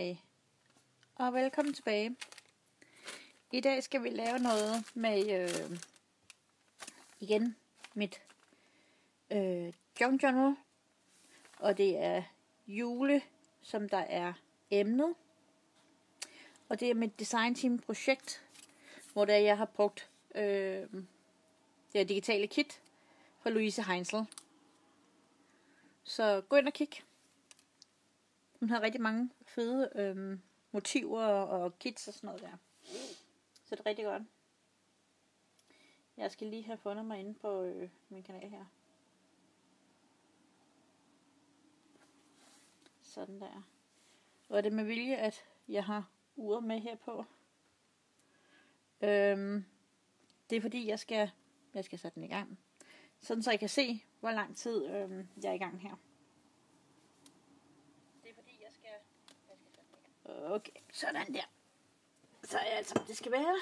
Hej, og velkommen tilbage. I dag skal vi lave noget med, øh, igen, mit øh, junk journal. Og det er jule, som der er emnet. Og det er mit design team projekt, hvor der jeg har brugt øh, det digitale kit fra Louise Heinzel. Så gå ind og kig. Hun har rigtig mange fede øhm, motiver og kits og sådan noget der. Så det er rigtig godt. Jeg skal lige have fundet mig inde på øh, min kanal her. Sådan der. Og er det med vilje, at jeg har uret med her på. Øhm, det er fordi, jeg skal, jeg skal sætte den i gang. Sådan så jeg kan se, hvor lang tid øhm, jeg er i gang her. Det er fordi, jeg skal, jeg skal sætte den i gang. Okay, sådan der. Så er jeg altså, det skal være.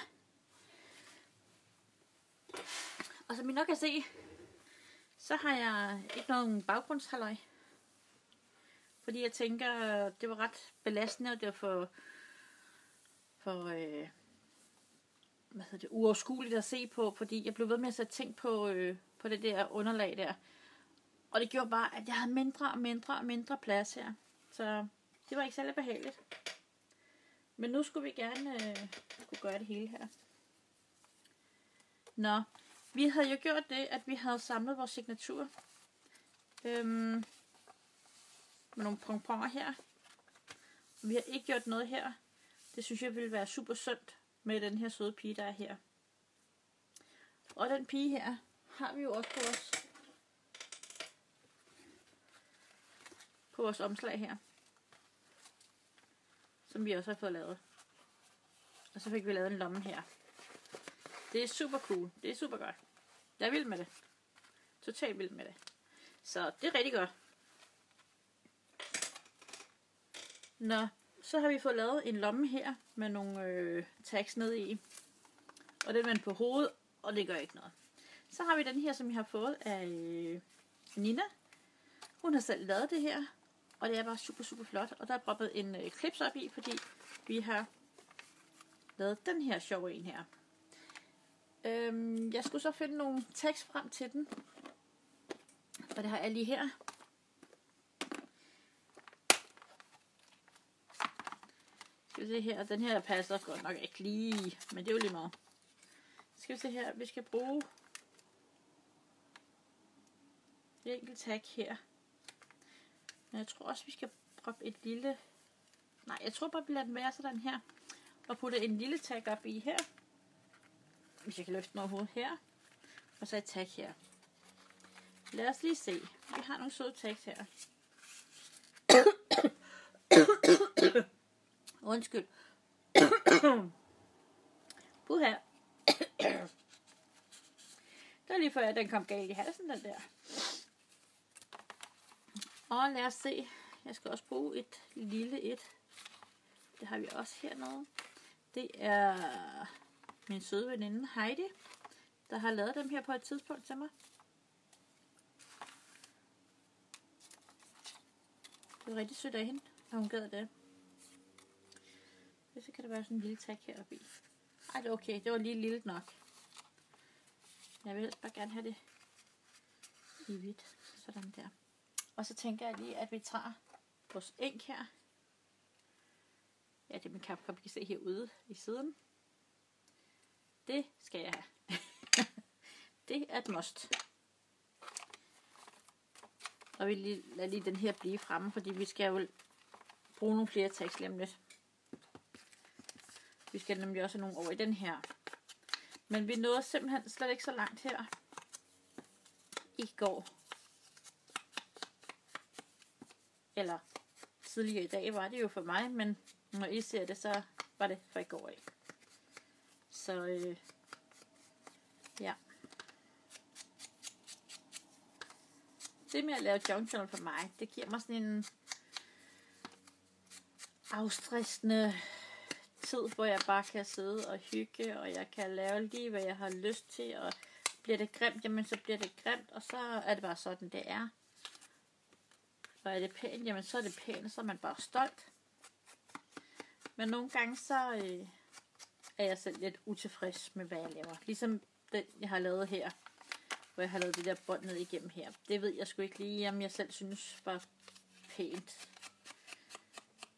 Og som I nok kan se, så har jeg ikke nogen baggrundshalløj. Fordi jeg tænker, det var ret belastende, og det var for, for øh, hvad hedder det, uoverskueligt at se på, fordi jeg blev ved med at sætte ting på, øh, på det der underlag der. Og det gjorde bare, at jeg havde mindre og mindre og mindre plads her. Så det var ikke særlig behageligt. Men nu skulle vi gerne øh, kunne gøre det hele her. Nå, vi havde jo gjort det, at vi havde samlet vores signatur. Øhm, med nogle pomponer her. Vi har ikke gjort noget her. Det synes jeg ville være super sundt med den her søde pige, der er her. Og den pige her har vi jo også på vores, på vores omslag her. Som vi også har fået lavet. Og så fik vi lavet en lomme her. Det er super cool. Det er super godt. Jeg er vild med det. Totalt vild med det. Så det er rigtig godt. Nå, så har vi fået lavet en lomme her med nogle øh, tags ned i. Og den vendt på hovedet, og det gør ikke noget. Så har vi den her, som jeg har fået af øh, Nina. Hun har selv lavet det her, og det er bare super, super flot. Og der er proppet en øh, klips op i, fordi vi har lavet den her sjove en her. Øhm, jeg skulle så finde nogle tekst frem til den. Og det har jeg lige her. Skal vi se her. Den her passer godt nok ikke lige, men det er jo lige meget. Skal vi se her. Vi skal bruge et enkelt tag her. Men jeg tror også, vi skal proppe et lille... Nej, jeg tror bare, vi lader den være sådan her. Og putte en lille tag op i her. Hvis jeg kan løfte den overhovedet her. Og så et tag her. Lad os lige se. Vi har nogle søde tags her. Undskyld. Puha. Det var lige før, at den kom galt i halsen, den der. Og lad os se. Jeg skal også bruge et lille et. Det har vi også hernede. Det er min søde veninde Heidi, der har lavet dem her på et tidspunkt til mig. Det var rigtig sødt af hende, at hun gad det. Så kan der være sådan en lille tag heroppe i. Ej, det er okay. Det var lige lille nok. Jeg vil helst bare gerne have det i hvidt. Sådan der. Og så tænker jeg lige, at vi tager vores æg her. Ja, det er min kaffekop, vi kan se herude i siden. Det skal jeg have. det er et must. Og vi lige, lader lige den her blive fremme, fordi vi skal jo bruge nogle flere tekst lige om lidt. Vi skal nemlig også have nogle over i den her. Men vi nåede simpelthen slet ikke så langt her i går. Eller tidligere i dag var det jo for mig, men når I ser det, så var det for i går af. Så øh, ja. Det med at lave junk journal for mig, det giver mig sådan en afstressende tid, hvor jeg bare kan sidde og hygge, og jeg kan lave lige, hvad jeg har lyst til, og bliver det grimt, jamen så bliver det grimt, og så er det bare sådan, det er. Og er det pænt, jamen så er det pænt, så er man bare stolt. Men nogle gange så øh, er jeg selv lidt utilfreds med, hvad jeg laver. Ligesom den, jeg har lavet her. Hvor jeg har lavet det der bånd ned igennem her. Det ved jeg sgu ikke lige, om jeg selv synes var pænt.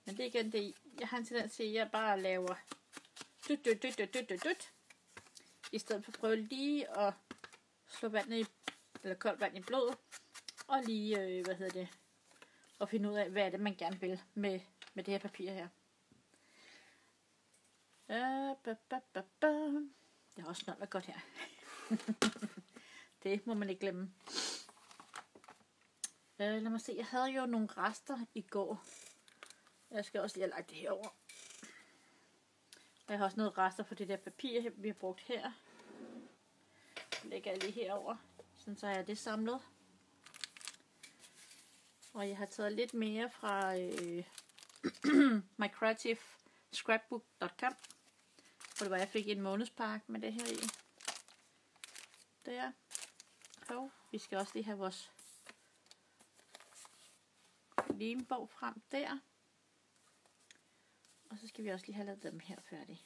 Men det er igen det, jeg har en tendens til, at jeg bare laver dyt, dyt, dyt, dyt, dyt, dyt. I stedet for at prøve lige at slå vandet i, eller koldt vand i blodet. Og lige, øh, hvad hedder det, og finde ud af, hvad er det, man gerne vil med, med det her papir her. Uh, ba, ba, ba. Det har også noget godt her. det må man ikke glemme. Uh, lad mig se, jeg havde jo nogle rester i går. Jeg skal også lige have lagt det herover. Jeg har også noget rester på det der papir, vi har brugt her. Det lægger jeg lige herover, sådan så jeg det samlet. Og jeg har taget lidt mere fra øh, mycreativescrapbook.com hvor det var, jeg fik en månedspakke med det her i. Der. Og vi skal også lige have vores limbog frem der. Og så skal vi også lige have lavet dem her færdige.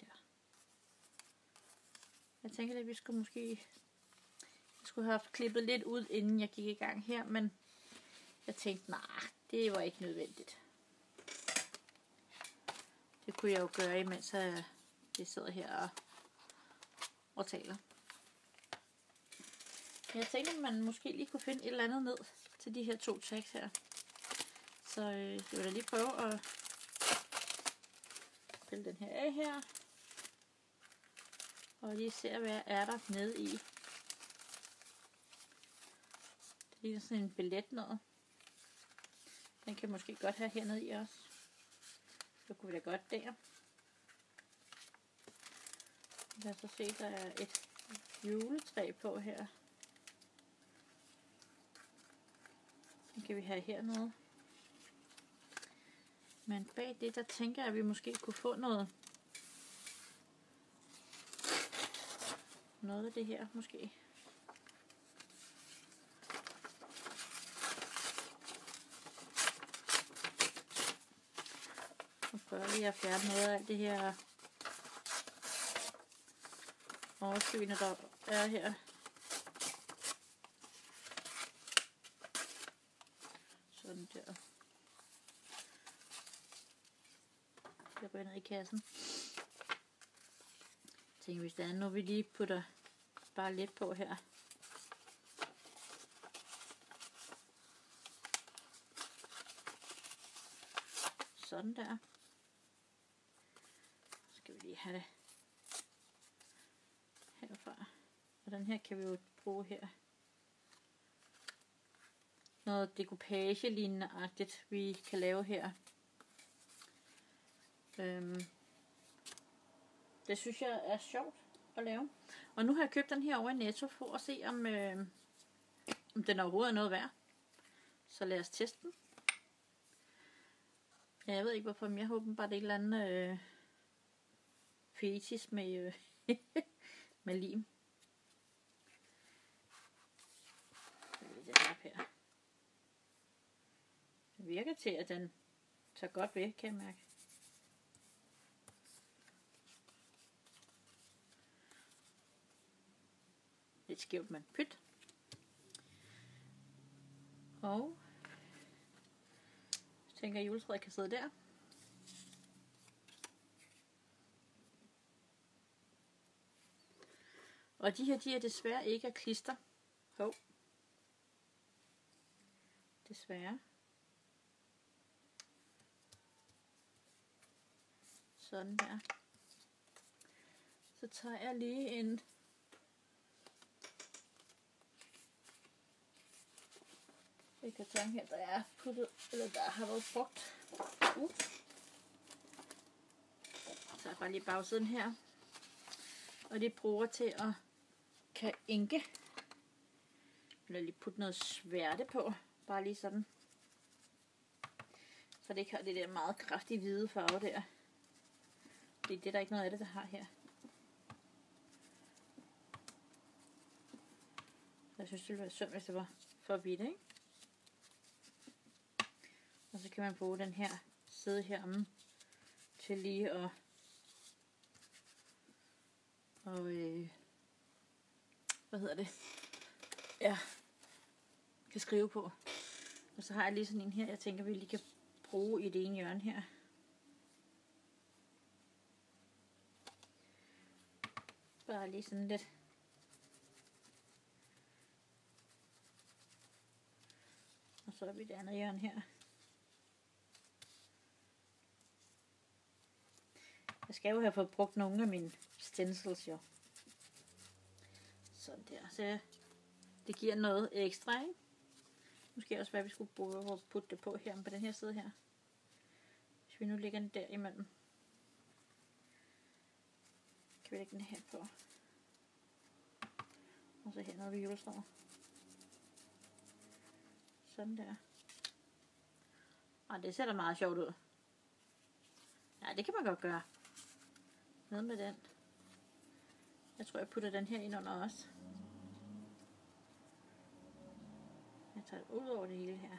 Der. Jeg tænker, at vi skulle måske jeg skulle have klippet lidt ud, inden jeg gik i gang her, men jeg tænkte, nej, nah, det var ikke nødvendigt. Det kunne jeg jo gøre, imens jeg, sidder her og, og taler. Jeg tænkte, at man måske lige kunne finde et eller andet ned til de her to tags her. Så øh, jeg vil da lige prøve at pille den her af her. Og lige se, hvad er der nede i. Det ligner sådan en billet noget. Den kan måske godt have hernede i også. Så kunne vi da godt der. Lad os så se, der er et juletræ på her. Den kan vi have hernede. Men bag det, der tænker jeg, at vi måske kunne få noget noget af det her, måske. prøver lige at fjerne noget af alt det her overskyende, der er her. Sådan der. Jeg går ned i kassen. Jeg tænker, hvis der er noget, vi lige putter bare lidt på her. Sådan der have det herfra. Og den her kan vi jo bruge her. Noget dekopage lignende agtigt, vi kan lave her. Øhm, det synes jeg er sjovt at lave. Og nu har jeg købt den her over i Netto for at se, om, øh, om den overhovedet er noget værd. Så lad os teste den. Ja, jeg ved ikke hvorfor, men jeg håber bare det er et eller andet øh, fetis med, øh, med lim. Det her. Det virker til, at den tager godt ved, kan jeg mærke. Lidt skævt, men pyt. Og jeg tænker, at juletræet kan sidde der. Og de her, de er desværre ikke af klister. Hov. Desværre. Sådan der. Så tager jeg lige en et karton her, der er puttet, eller der har været brugt. Uh. Så jeg bare lige bagsiden her. Og det bruger til at kan enke. Eller lige putte noget sværte på. Bare lige sådan. Så det ikke har det der meget kraftige hvide farve der. Det er det, der er ikke noget af det, der har her. Jeg synes, det ville være synd, hvis det var for hvidt, ikke? Og så kan man bruge den her side heromme til lige at og øh, hvad hedder det? Ja, kan skrive på. Og så har jeg lige sådan en her, jeg tænker, vi lige kan bruge i det ene hjørne her. Bare lige sådan lidt. Og så er vi det andet hjørne her. Jeg skal jo have fået brugt nogle af mine stencils jo. Sådan der. Så det giver noget ekstra, ikke? Måske også, hvad vi skulle bruge at putte det på her på den her side her. Hvis vi nu lægger den der imellem. Kan vi lægge den her på. Og så her noget vi står. Sådan der. Og det ser da meget sjovt ud. Ja, det kan man godt gøre. Noget med den. Jeg tror, jeg putter den her ind under også. Jeg tager det ud over det hele her.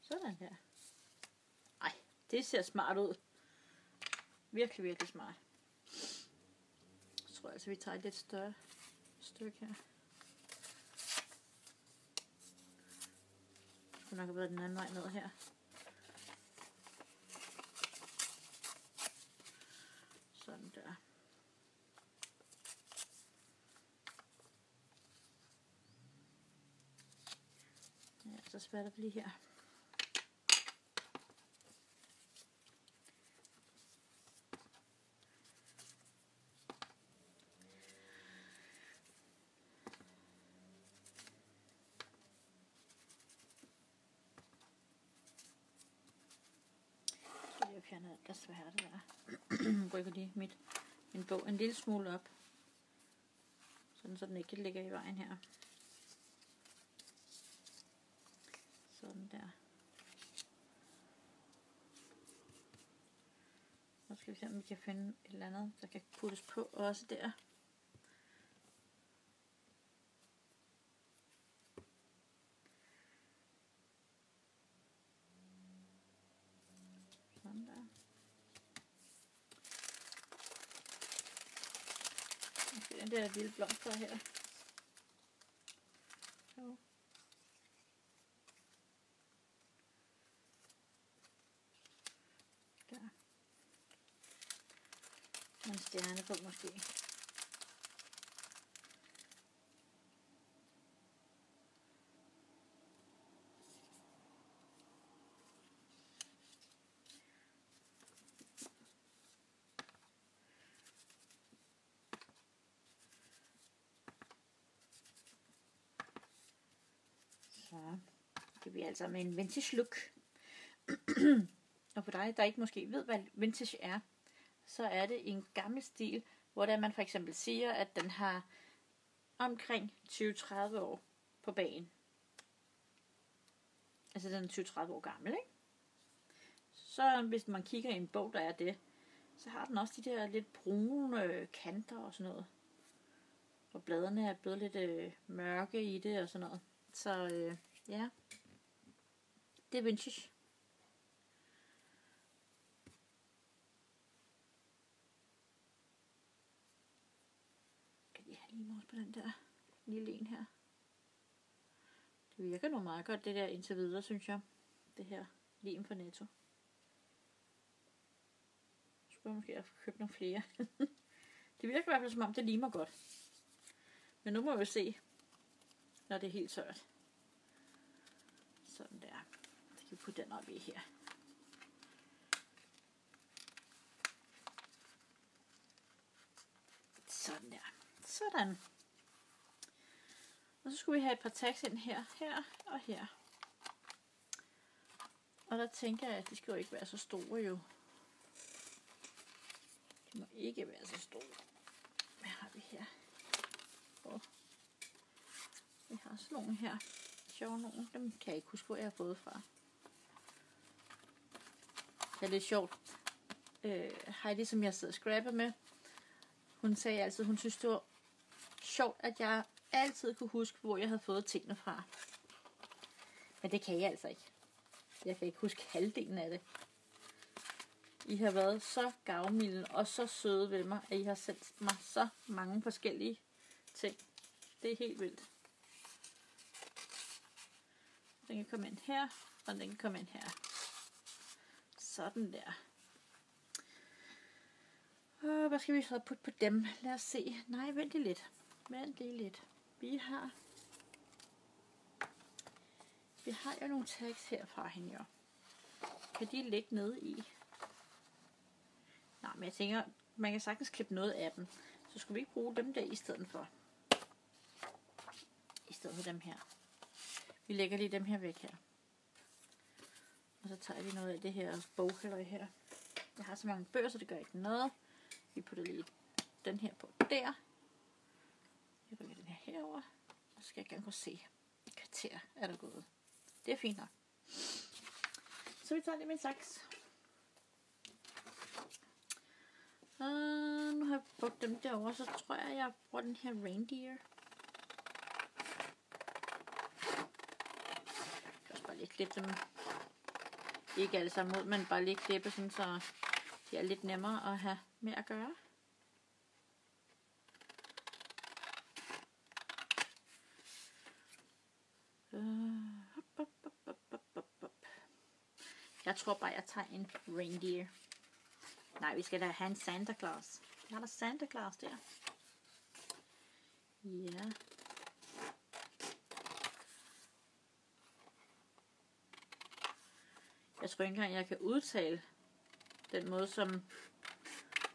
Sådan der. Ej, det ser smart ud. Virkelig, virkelig smart. Så tror jeg altså, vi tager et lidt større stykke her. Det skulle nok have været den anden vej ned her. Sådan der. Ja, så spærrer vi lige her. Så jeg fjerner alt det svære der. Rykker lige mit, min bog en lille smule op. Sådan så den ikke ligger i vejen her. Sådan der. Nu skal vi se, om vi kan finde et eller andet, der kan puttes på også der. Sådan der. Okay, den der lille blomster her. Så. Der. En stjerne måske. Så det bliver altså med en vintage look. og for dig, der ikke måske ved, hvad vintage er, så er det en gammel stil, hvor der man for eksempel siger, at den har omkring 20-30 år på bagen. Altså den er 20-30 år gammel, ikke? Så hvis man kigger i en bog, der er det, så har den også de der lidt brune kanter og sådan noget. Og bladene er blevet lidt øh, mørke i det og sådan noget. Så øh, ja, det er vintage. Kan lige have på den der lille en her. Det virker nu meget godt, det der indtil videre, synes jeg. Det her lim for Netto. Så skulle jeg måske have købt nogle flere. det virker i hvert fald som om, det limer godt. Men nu må vi se, når det er helt tørt. Sådan der. Så kan vi putte den op i her. Sådan der. Sådan. Og så skulle vi have et par tags ind her, her og her. Og der tænker jeg, at de skal jo ikke være så store jo. De må ikke være så store. Hvad har vi her? Og vi har sådan nogle her. Sjove nogle. Dem kan jeg ikke huske, hvor jeg har fået fra. Det er lidt sjovt. Øh, Heidi, som jeg sidder og scrapper med, hun sagde altid, hun synes, det var sjovt, at jeg altid kunne huske, hvor jeg havde fået tingene fra. Men det kan jeg altså ikke. Jeg kan ikke huske halvdelen af det. I har været så gavmilde og så søde ved mig, at I har sendt mig så mange forskellige ting. Det er helt vildt. Den kan komme ind her, og den kan komme ind her. Sådan der. Og hvad skal vi så putte på dem? Lad os se. Nej, vent lidt. Vent lige lidt. Vi har... Vi har jo nogle tags herfra hende jo. Kan de ligge nede i? Nej, men jeg tænker, man kan sagtens klippe noget af dem. Så skulle vi ikke bruge dem der i stedet for. I stedet for dem her. Vi lægger lige dem her væk her. Og så tager vi noget af det her boghælder her. Jeg har så mange bøger, så det gør ikke noget. Vi putter lige den her på der. Jeg rykker den her herover. Og så skal jeg gerne kunne se. Et kvarter er der gået. Det er fint nok. Så vi tager lige min saks. Og nu har jeg brugt dem derover, så tror jeg, jeg bruger den her reindeer. Jeg kan også bare lige klippe dem. Ikke alle sammen ud, men bare lige klippe sådan, så de er lidt nemmere at have med at gøre. Jeg tror bare, jeg tager en reindeer. Nej, vi skal da have en Santa Claus. Jeg har der Santa Claus der. Ja. Jeg tror ikke engang, jeg kan udtale den måde, som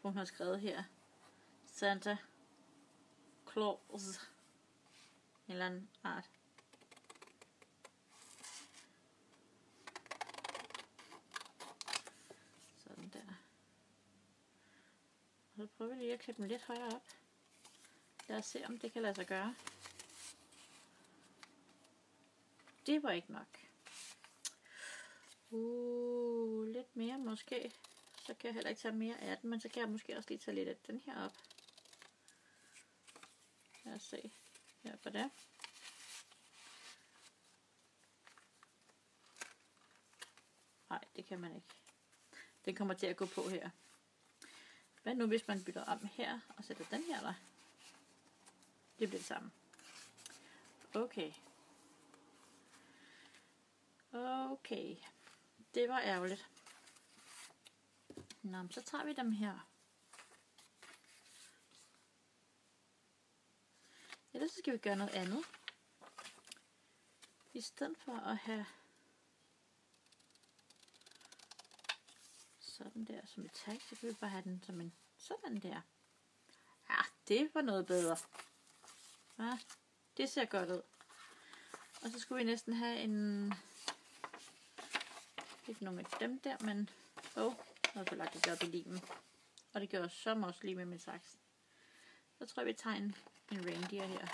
hun har skrevet her. Santa Claus. En eller anden art. Sådan der. Og så lige at klippe dem lidt højere op. Lad os se, om det kan lade sig gøre. Det var ikke nok. Uh, lidt mere måske. Så kan jeg heller ikke tage mere af den, men så kan jeg måske også lige tage lidt af den her op. Lad os se. Her på det. Nej, det kan man ikke. Den kommer til at gå på her. Hvad nu hvis man bytter om her og sætter den her der? Det bliver det samme. Okay. Okay. Det var ærgerligt. Nå, så tager vi dem her. Ellers skal vi gøre noget andet. I stedet for at have sådan der som et tag, så kan vi bare have den som en sådan der. Ja, det var noget bedre. Ja, det ser godt ud. Og så skulle vi næsten have en... Ikke nogen af dem der, men... Åh, oh, nu har lagt det op i limen. Og det gør jeg så også lige med min saks. Så tror jeg, vi tager en, en reindeer her.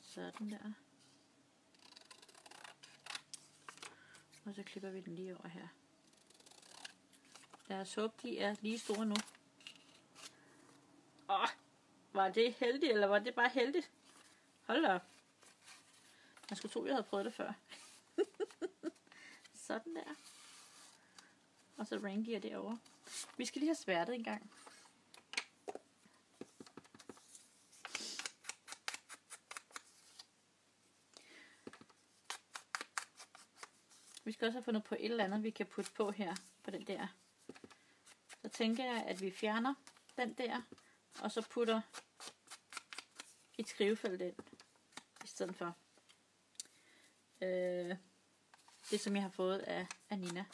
Sådan der. Og så klipper vi den lige over her. Lad os håbe, de er lige store nu. Åh, var det heldigt, eller var det bare heldigt? Hold da op. Jeg skulle tro, jeg havde prøvet det før. Sådan der. Og så reindeer derovre. Vi skal lige have sværtet en gang. Skal også have fundet på et eller andet, vi kan putte på her, på den der. Så tænker jeg, at vi fjerner den der, og så putter et skrivefelt ind, i stedet for øh, det, som jeg har fået af, af Nina.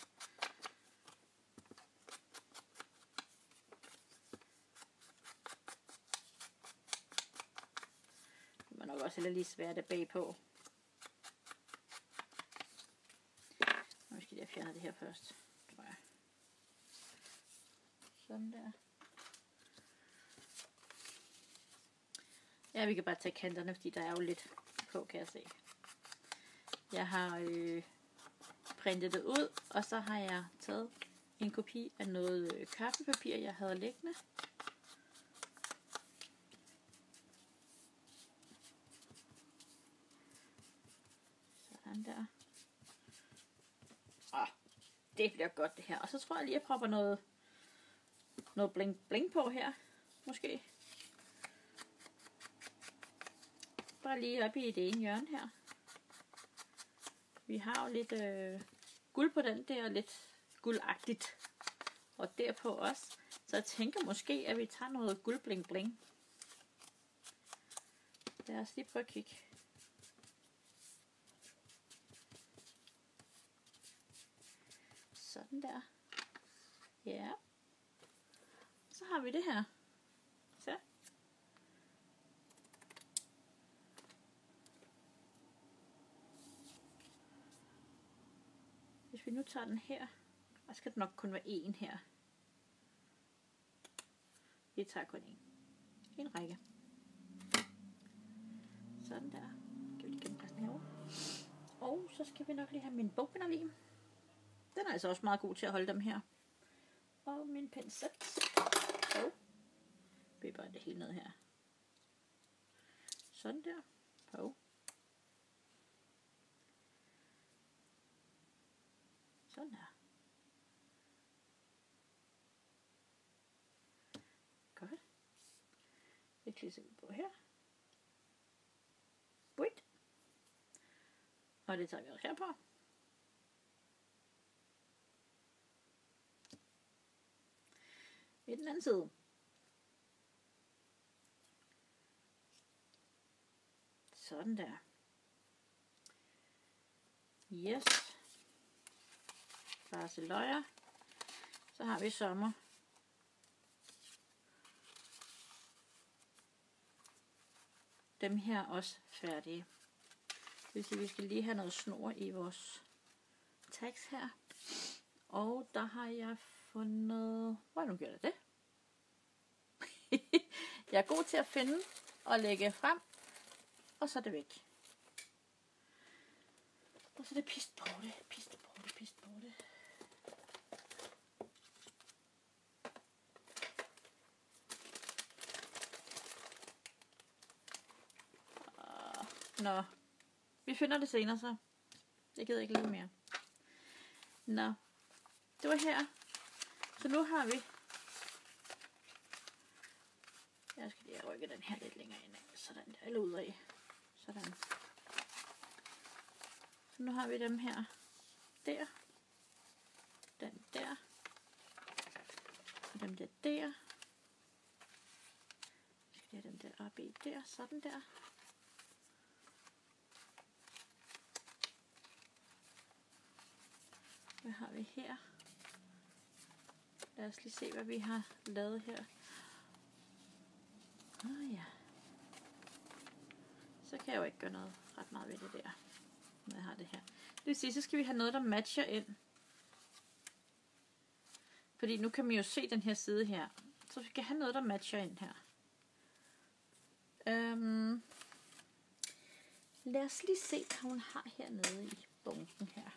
Det nok også heller lige svære det bagpå. Nu det her først, tror jeg. Sådan der. Ja, vi kan bare tage kanterne, fordi der er jo lidt på, kan jeg se. Jeg har øh, printet det ud, og så har jeg taget en kopi af noget øh, kaffepapir, jeg havde liggende. Sådan der. Åh, det bliver godt det her. Og så tror jeg lige, at jeg propper noget, noget bling bling på her. Måske. Bare lige op i det ene hjørne her. Vi har jo lidt øh, guld på den der, lidt guldagtigt. Og derpå også. Så jeg tænker måske, at vi tager noget guld bling bling. Lad os lige prøve at kigge. Den der. Ja. Så har vi det her. Så. Hvis vi nu tager den her, og skal det nok kun være en her. Vi tager kun en. En række. Sådan der. Kan vi lige gemme pladsen herovre. Og så skal vi nok lige have min bogbinder den er altså også meget god til at holde dem her. Og min pensel. Og vi bare det hele ned her. Sådan der. Og Sådan der. Godt. Det klidser vi på her. Wait. Og det tager vi også her på. I den anden side. Sådan der. Yes. Barceløjer. Så har vi sommer. Dem her også færdige. Det vil sige, at vi skal lige have noget snor i vores tags her. Og der har jeg fundet... Hvor nu gjorde jeg det? jeg er god til at finde og lægge frem. Og så er det væk. Og så er det pist på det, pist på det, pist på det. Ah, nå, vi finder det senere så. Jeg gider ikke lige mere. Nå, det var her. Så nu har vi... Jeg skal lige rykke den her lidt længere ind. Sådan der, eller ud af. Sådan. Så nu har vi dem her. Der. Den der. Og dem der der. Jeg skal jeg have dem der op i der. Sådan der. Hvad har vi her? Lad os lige se, hvad vi har lavet her. Ah ja. Så kan jeg jo ikke gøre noget ret meget ved det der. Når jeg har det her. Det vil sige, så skal vi have noget, der matcher ind. Fordi nu kan man jo se den her side her. Så vi skal have noget, der matcher ind her. Øhm, lad os lige se, hvad hun har hernede i bunken her.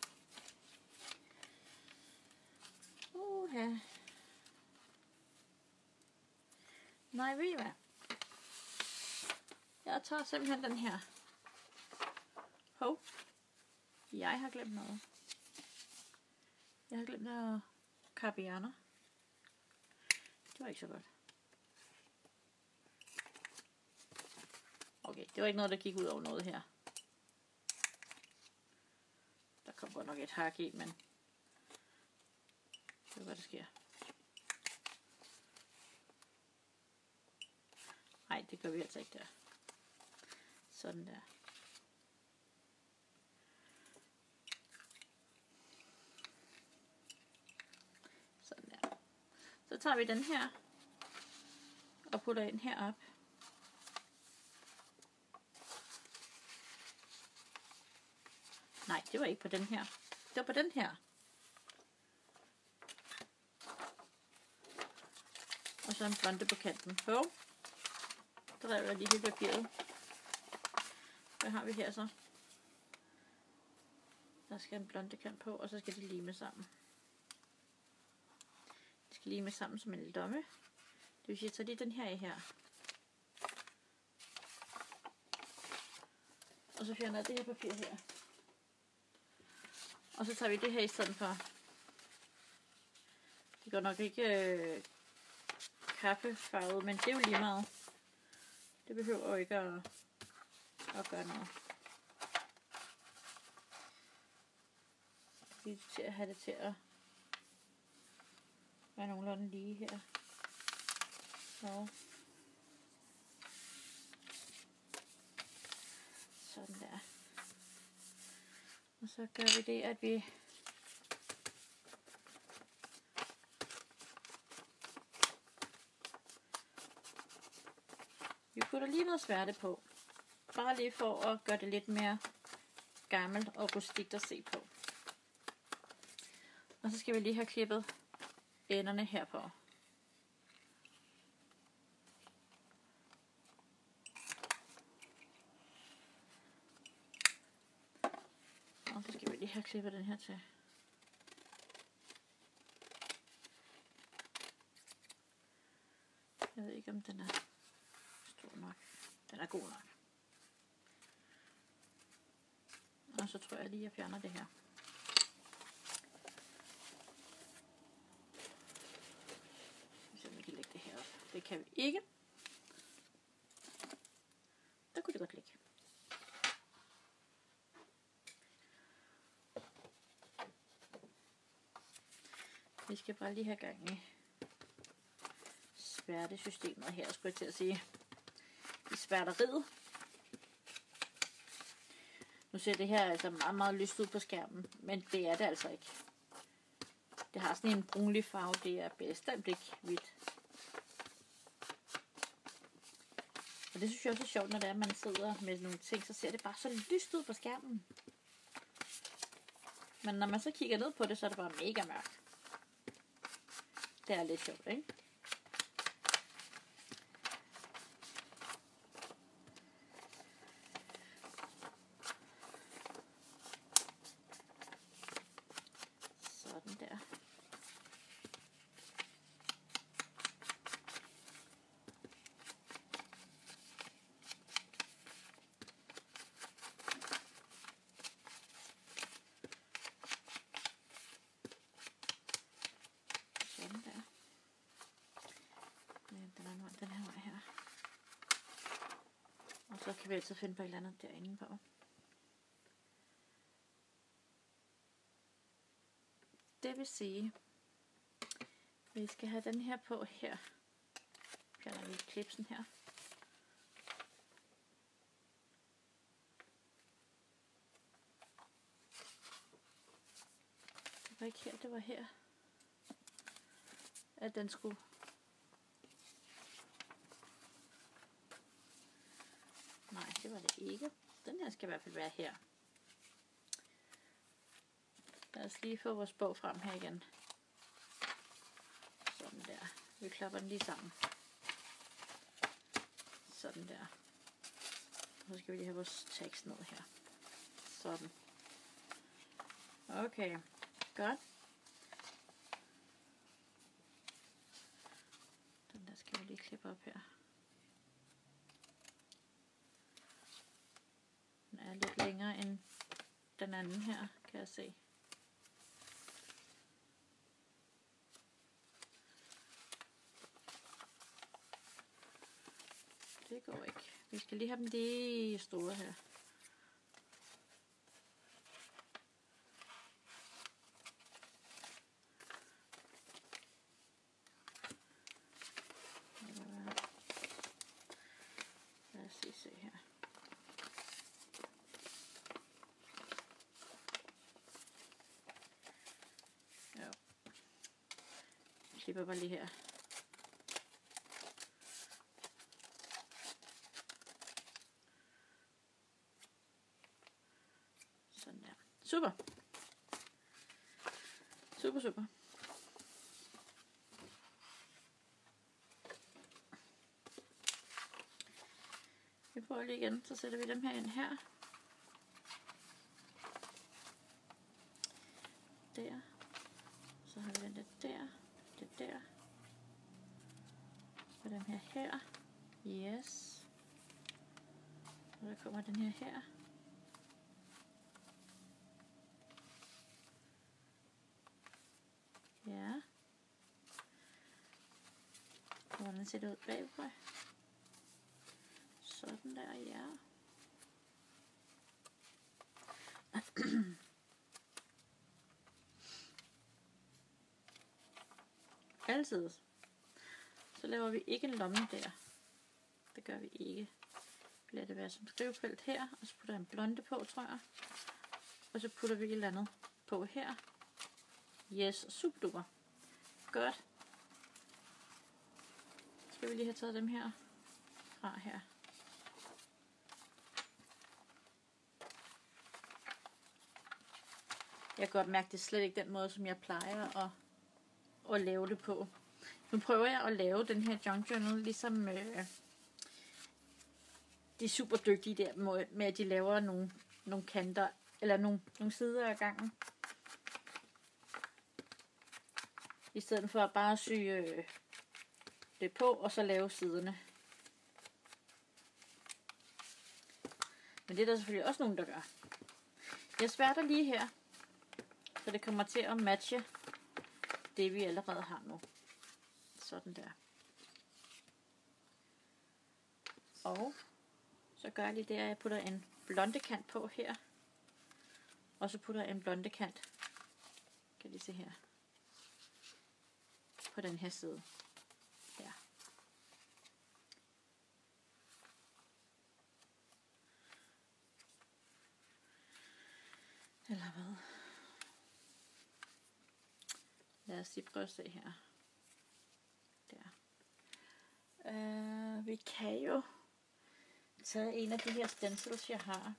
Uha. Nej, ved I hvad? Jeg tager simpelthen den her. Hov. Jeg har glemt noget. Jeg har glemt at kabianer. Det var ikke så godt. Okay, det var ikke noget, der gik ud over noget her. Der kom godt nok et hak i, men det er hvad der sker. Nej, det gør vi altså ikke der. Sådan der. Sådan der. Så tager vi den her og putter ind herop. Nej, det var ikke på den her. Det var på den her. Og så en blonde på kanten. Jo. Der rev jeg lige hele papiret. Hvad har vi her så? Der skal en blonde kant på, og så skal det lime sammen. skal lime sammen som en lomme. Det vil sige, at jeg tager lige den her i her. Og så fjerner jeg det her papir her. Og så tager vi det her i stedet for. Det går nok ikke øh, kaffefarvet, men det er jo lige meget. Det behøver ikke at, at gøre noget. Lige til at have det til at være nogenlunde lige her. Så. Sådan der. Og så gør vi det, at vi Vi putter lige noget sværte på. Bare lige for at gøre det lidt mere gammelt og rustikt at se på. Og så skal vi lige have klippet enderne her på. Og så skal vi lige have klippet den her til. Jeg ved ikke, om den er. Den er god nok. Og så tror jeg lige, at jeg fjerner det her. Så vi kan lægge det her op. Det kan vi ikke. Der kunne det godt ligge. Vi skal bare lige have gang i sværtesystemet her, skulle jeg til at sige batteriet. Nu ser det her altså meget, meget lyst ud på skærmen, men det er det altså ikke. Det har sådan en brunlig farve, det er bestemt ikke hvidt. Og det synes jeg også er sjovt, når det er, at man sidder med nogle ting, så ser det bare så lyst ud på skærmen. Men når man så kigger ned på det, så er det bare mega mørkt. Det er lidt sjovt, ikke? Sådan der. Sådan der. Ja, Den anden vej, den her vej her. Og så kan vi altid finde på et eller andet derinde på. Det vil sige, vi skal have den her på her. Fjerner vi klipsen her. Det var ikke her, det var her. At den skulle Nej, det var det ikke. Den her skal i hvert fald være her. Lad os lige få vores bog frem her igen. Sådan der. Vi klapper den lige sammen. Sådan der. Så skal vi lige have vores tekst ned her. Sådan. Okay. Godt. Den der skal vi lige klippe op her. Den er lidt længere end den anden her, kan jeg se. Det går ikke. Vi skal lige have dem lige store her. Lad os lige se her. Ja. Jeg klipper bare lige her. Sådan der. Super. Super, super. Vi prøver lige igen, så sætter vi dem her ind her. Der. Så har vi den der der, det der, Og den her her. Yes. Og der kommer den her her. Ja. Og hvordan ser det ud bagfra? Sådan der, ja. Altid. Så laver vi ikke en lomme der. Det gør vi ikke. Vi lader det være som skrivefelt her, og så putter jeg en blonde på, tror jeg. Og så putter vi et eller andet på her. Yes, super duper. Godt. Skal vi lige have taget dem her fra her. Jeg kan godt mærke, det er slet ikke den måde, som jeg plejer at, at lave det på. Nu prøver jeg at lave den her junk journal, ligesom øh, de er super dygtige der med, at de laver nogle, nogle kanter, eller nogle, nogle sider af gangen. I stedet for at bare sy øh, det på, og så lave siderne. Men det er der selvfølgelig også nogen, der gør. Jeg sværter lige her, så det kommer til at matche det, vi allerede har nu. Sådan der. Og så gør jeg lige det, at jeg putter en blonde kant på her. Og så putter jeg en blonde kant. Kan I se her. På den her side. Her. Eller hvad? Lad os lige prøve at se her. Der. Uh, vi kan jo tage en af de her stencils, jeg har.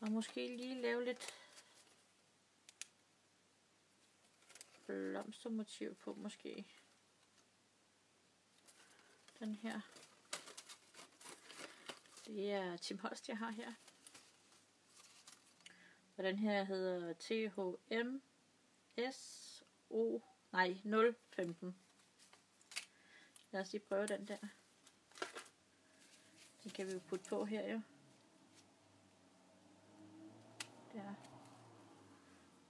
Og måske lige lave lidt blomstermotiv på, måske. Den her. Det er Tim Holst, jeg har her. Og den her hedder THM SO, nej, 015. Lad os lige prøve den der. Den kan vi jo putte på her jo. Der.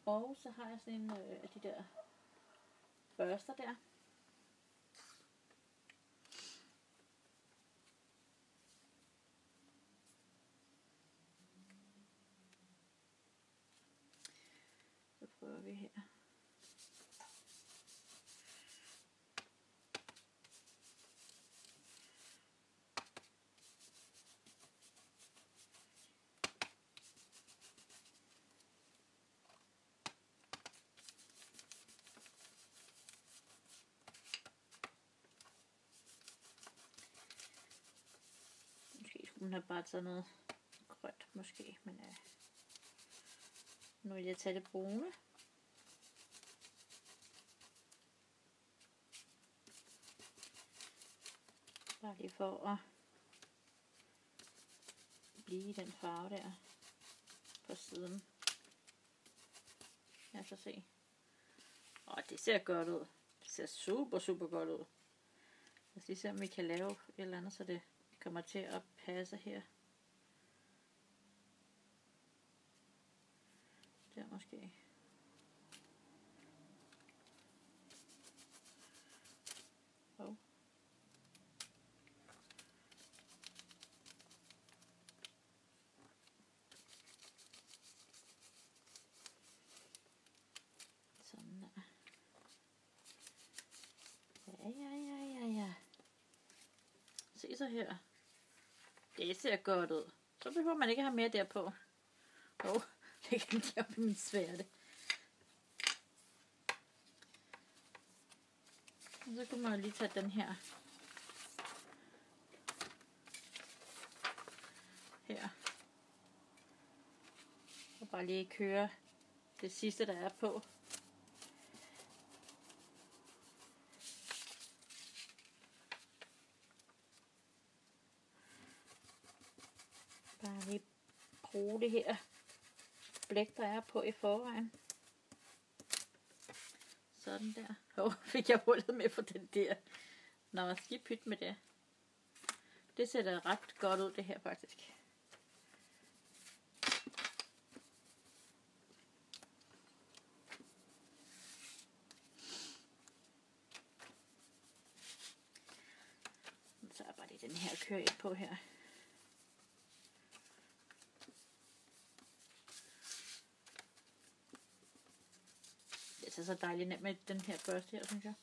Og så har jeg sådan en øh, af de der børster der. Så prøver vi her. Hun har bare taget noget grønt måske, men øh, nu vil jeg tage det brune. Bare lige for at blive den farve der på siden. Lad os se. Åh, det ser godt ud. Det ser super, super godt ud. Lad os lige se, om vi kan lave et eller andet, så det kommer til at passe her. Der måske. Oh. Sådan der. Ja, ja, ja, ja, ja. Se så her. Det ser godt ud. Så behøver man ikke have mere derpå. Åh, oh, det kan jeg op i min sværte. Og så kunne man jo lige tage den her. Her. Og bare lige køre det sidste, der er på. Bare lige bruge det her blæk, der er på i forvejen. Sådan der. Åh, oh, fik jeg hullet med for den der. Nå, skal pyt med det. Det ser da ret godt ud, det her faktisk. Så er bare lige den her kører ind på her. Det er så dejligt nemt med den her børste her, synes jeg.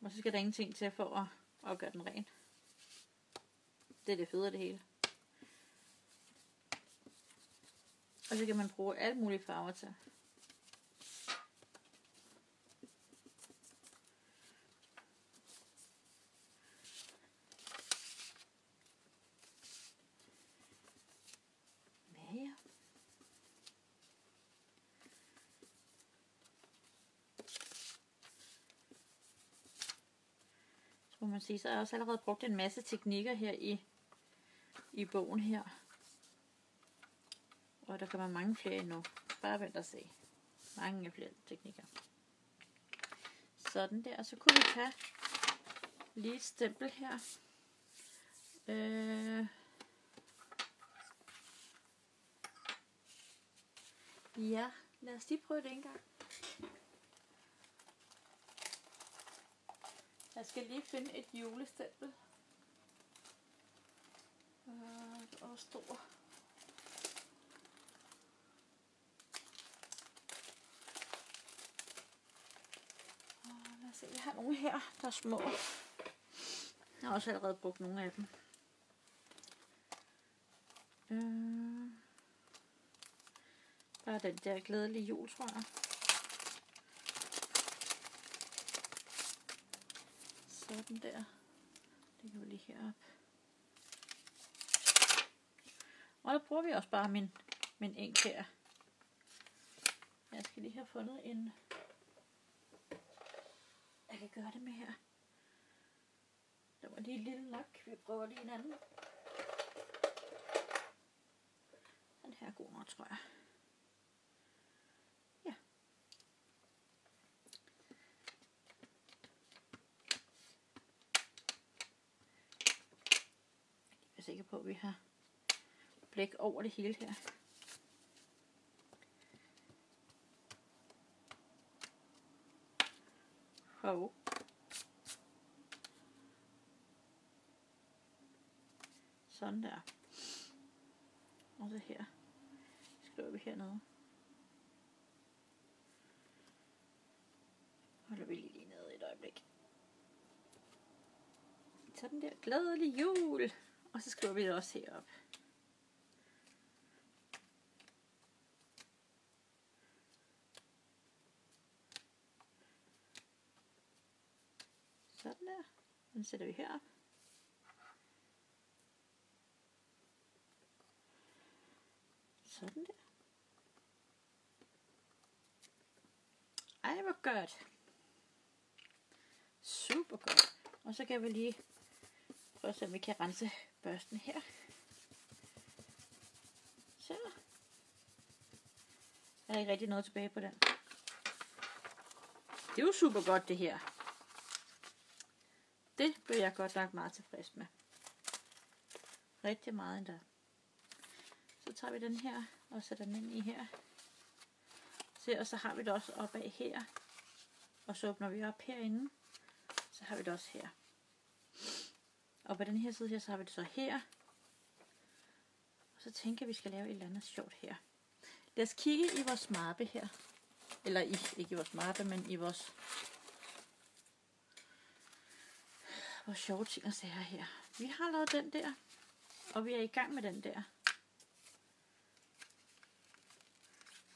Og så skal der ingenting til for at, at gøre den ren. Det er det fede af det hele. Og så kan man bruge alle mulige farver til. må man sige. Så har jeg også allerede brugt en masse teknikker her i, i bogen her. Og der kommer mange flere endnu. Bare vent og se. Mange flere teknikker. Sådan der. Så kunne vi tage lige et stempel her. Øh, ja, lad os lige prøve det en gang. Jeg skal lige finde et julestempel. Øh, og stor. Øh, lad os se, jeg har nogle her, der er små. Jeg har også allerede brugt nogle af dem. Øh, der er den der glædelige jul, tror jeg. Den der. Det kan vi lige herop. Og der bruger vi også bare min, min ink her. Jeg skal lige have fundet en... Jeg kan gøre det med her. Der var lige lille nok. Vi prøver lige en anden. Den her er god nok, tror jeg. Vi har blæk over det hele her. Hov. Sådan der. Og så her skriver vi hernede. Holder vi lige nede et øjeblik. Sådan der. Glædelig jul! Og så skriver vi det også herop. Sådan der. Den sætter vi herop. Sådan der. Ej, hvor godt. Super godt. Og så kan vi lige prøve at se, om vi kan rense børsten her. Så. Er der ikke rigtig noget tilbage på den. Det er jo super godt det her. Det blev jeg godt nok meget tilfreds med. Rigtig meget endda. Så tager vi den her og sætter den ind i her. Se, og så har vi det også opad her. Og så åbner vi op herinde. Så har vi det også her. Og på den her side her, så har vi det så her. Og så tænker jeg, at vi skal lave et eller andet sjovt her. Lad os kigge i vores mappe her. Eller i, ikke i vores mappe, men i vores, vores sjove ting og sager her. Vi har lavet den der, og vi er i gang med den der.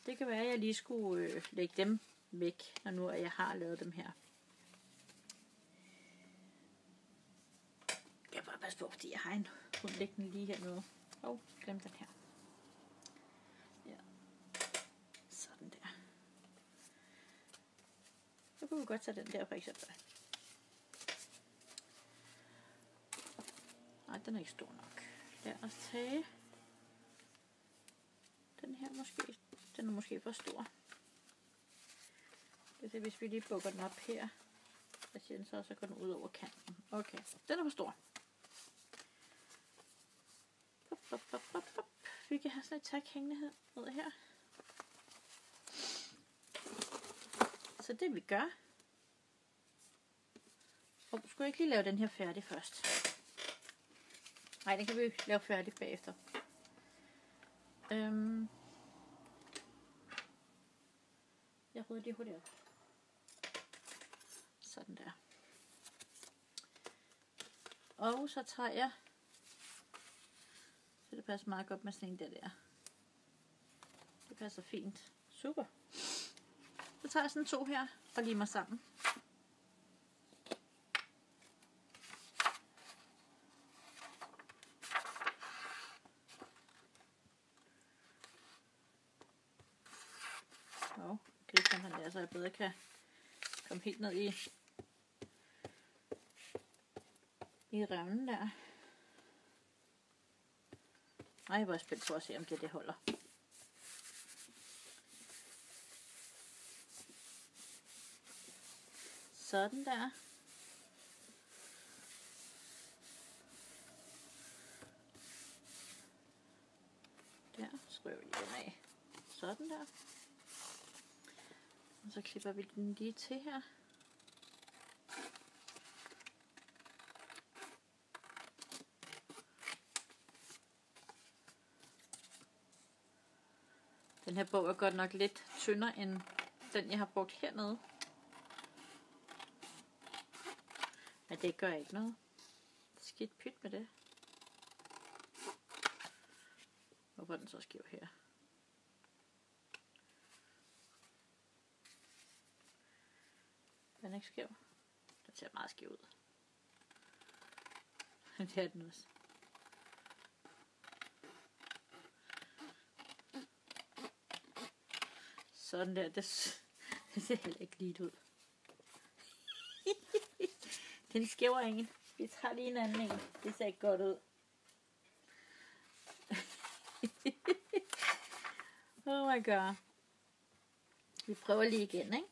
Det kan være, at jeg lige skulle øh, lægge dem væk, når nu jeg har lavet dem her. passe på, fordi jeg har en hund liggende lige hernede. Åh, oh, glem den her. Ja. Sådan der. Så kunne vi godt tage den der for eksempel. Nej, den er ikke stor nok. Lad os tage den her måske. Den er måske for stor. Det er hvis vi lige bukker den op her. Jeg siger den så, så går den ud over kanten. Okay, den er for stor. Pop, pop, pop, pop. Vi kan have sådan et tag hængende ned her. Så det vi gør. Og skulle jeg ikke lige lave den her færdig først? Nej, den kan vi lave færdig bagefter. Øhm. Jeg rydder lige hurtigt op. Sådan der. Og så tager jeg, så det passer meget godt med sådan en der der. Det passer fint. Super. Så tager jeg sådan to her og limer sammen. Og griber den der, så jeg bedre kan komme helt ned i i remmen der. Ej, hvor er spændt på at se, om det, det holder. Sådan der. Der, skriver vi den af. Sådan der. Og så klipper vi den lige til her. Bog er godt nok lidt tyndere end den, jeg har brugt hernede. Men det gør ikke noget. Skidt pyt med det. Hvorfor er den så skæv her? Den er ikke skæv. Den ser meget skæv ud. det er den også. Sådan der, det, det ser heller ikke lige ud. Den skæver ingen. Vi tager lige en anden en. Det ser ikke godt ud. oh my god. Vi prøver lige igen, ikke?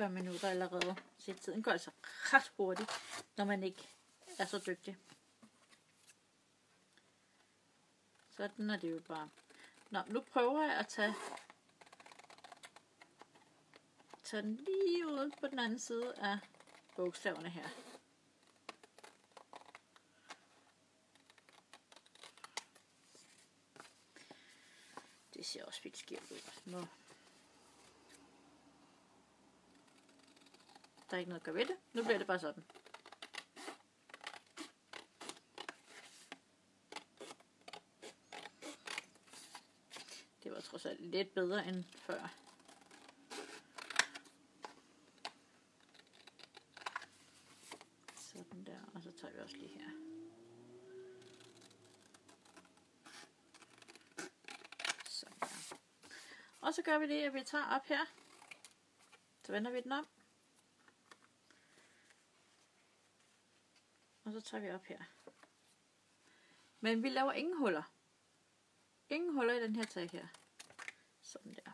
40 minutter allerede. Så tiden går altså ret hurtigt, når man ikke er så dygtig. Sådan er det jo bare. Nå, nu prøver jeg at tage, tage den lige ud på den anden side af bogstaverne her. Det ser også vildt skævt ud. Nå, Der er ikke noget at gøre ved det. Nu bliver det bare sådan. Det var trods alt lidt bedre end før. Sådan der, og så tager vi også lige her. Sådan der. Og så gør vi det, at vi tager op her. Så vender vi den om. Så tager vi op her. Men vi laver ingen huller. Ingen huller i den her tag her. Sådan der.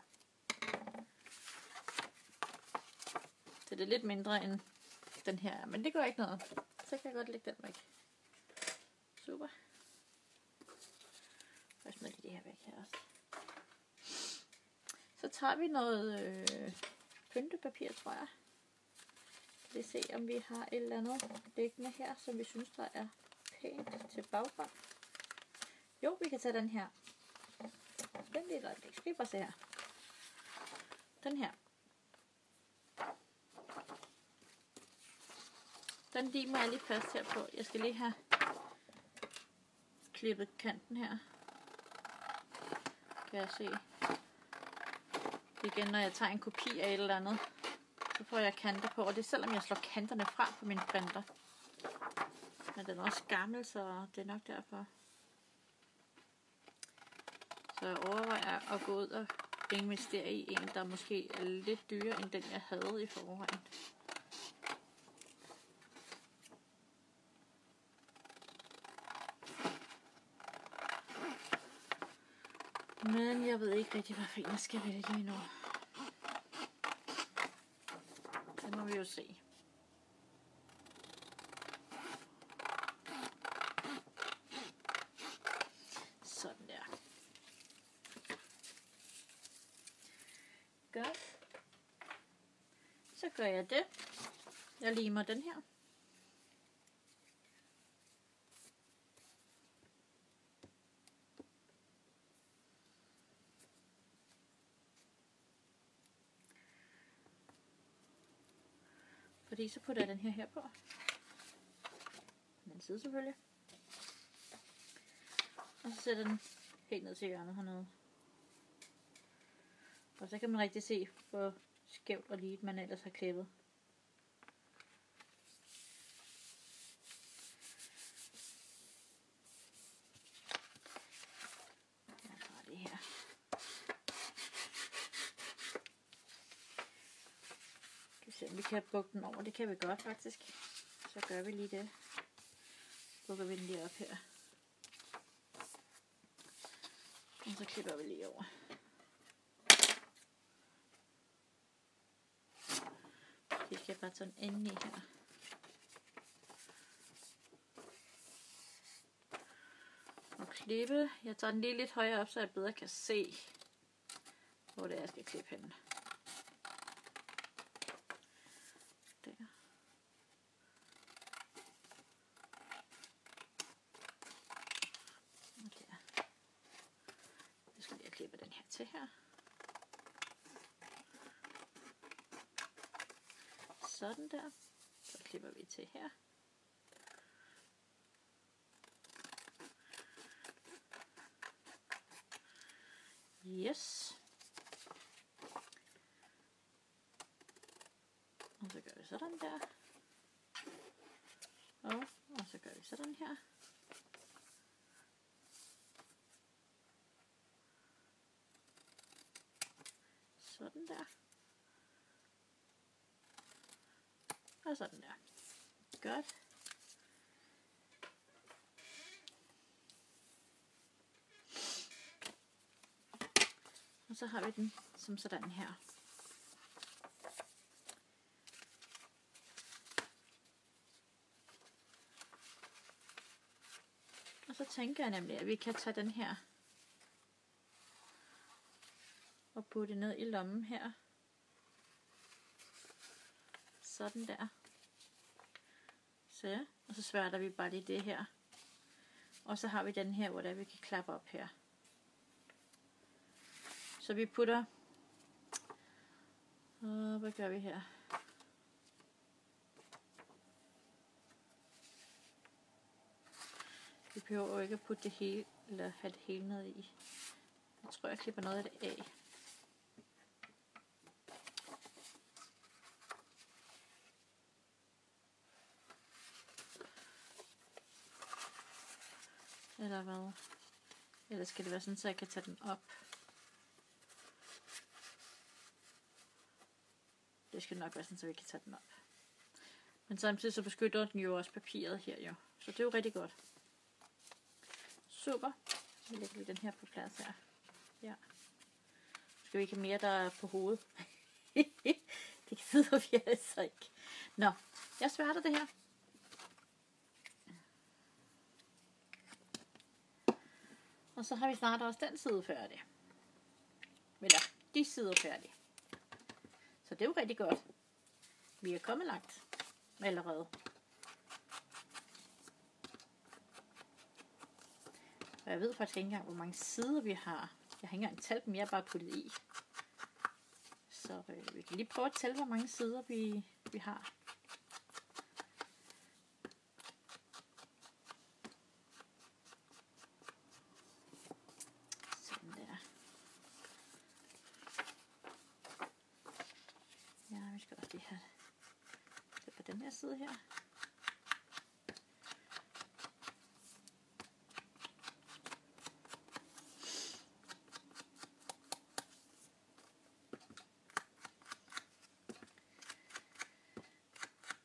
Så det er lidt mindre end den her, men det gør ikke noget. Så kan jeg godt lægge den væk. Super. Jeg smider lige det her væk her også. Så tager vi noget øh, pyntepapir, tror jeg. Vi se, om vi har et eller andet liggende her, som vi synes, der er pænt til baggrund. Jo, vi kan tage den her. Den lige et øjeblik. Skal vi bare se her. Den her. Den limer jeg lige fast her på. Jeg skal lige have klippet kanten her. Kan jeg se. Igen, når jeg tager en kopi af et eller andet, får jeg kanter på. Og det er selvom jeg slår kanterne fra på min printer. Men den er også gammel, så det er nok derfor. Så jeg overvejer at gå ud og investere i en, der måske er lidt dyrere end den, jeg havde i forvejen. Men jeg ved ikke rigtig, hvad for en jeg skal vælge endnu. Det må vi jo se. Sådan der. Godt. Så gør jeg det. Jeg limer den her. Fordi så putter jeg den her her på. Den side selvfølgelig. Og så sætter den helt ned til hjørnet hernede. Og så kan man rigtig se, hvor skævt og lige man ellers har klippet. Jeg tager det her. Kan vi se, om vi kan bukke den over. Det kan vi godt faktisk. Så gør vi lige det. Bukker vi den lige op her. Og så klipper vi lige over. Det skal bare sådan enden i her. Og klippe. Jeg tager den lige lidt højere op, så jeg bedre kan se, hvor det er, jeg skal klippe henne. Der. Og der. Jeg skal lige klippe den her til her. Sådan der. Så klipper vi til her. Yes. Og så gør vi sådan der. Og, og så gør vi sådan her. Sådan der. Og sådan der. Godt. Og så har vi den som sådan her. Og så tænker jeg nemlig, at vi kan tage den her og putte ned i lommen her. Sådan der. Så, og så sværter vi bare lige det her. Og så har vi den her, hvor der vi kan klappe op her. Så vi putter, og hvad gør vi her? Vi behøver jo ikke at putte det hele, eller have det hele ned i. Jeg tror, jeg klipper noget af det af. Eller hvad? Eller skal det være sådan, så jeg kan tage den op? Det skal nok være sådan, så vi kan tage den op. Men samtidig så beskytter den jo også papiret her jo. Så det er jo rigtig godt. Super. Vi lægger vi den her på plads her. Ja. Skal vi ikke have mere, der er på hovedet? det gider vi altså ikke. Nå, jeg sværter det her. Og så har vi snart også den side færdig. Eller de sider færdig. Så det er jo rigtig godt. Vi er kommet langt allerede. Og jeg ved faktisk ikke engang, hvor mange sider vi har. Jeg har ikke engang talt dem, jeg har bare puttet i. Så øh, vi kan lige prøve at tælle, hvor mange sider vi, vi har. jeg sidde her?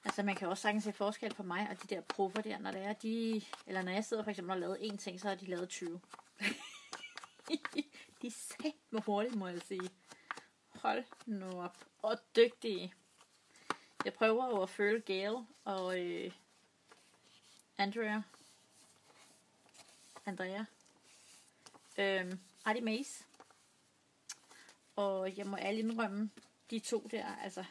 Altså man kan også sagtens se forskel på mig og de der proffer der, når det er de, eller når jeg sidder for eksempel og laver en ting, så har de lavet 20. de er satme hurtigt, må jeg sige. Hold nu op. Og dygtige. Jeg prøver jo at føle Gale og øh, Andrea. Andrea. Øhm, Artie Mace. Og jeg må alle indrømme, de to der, altså,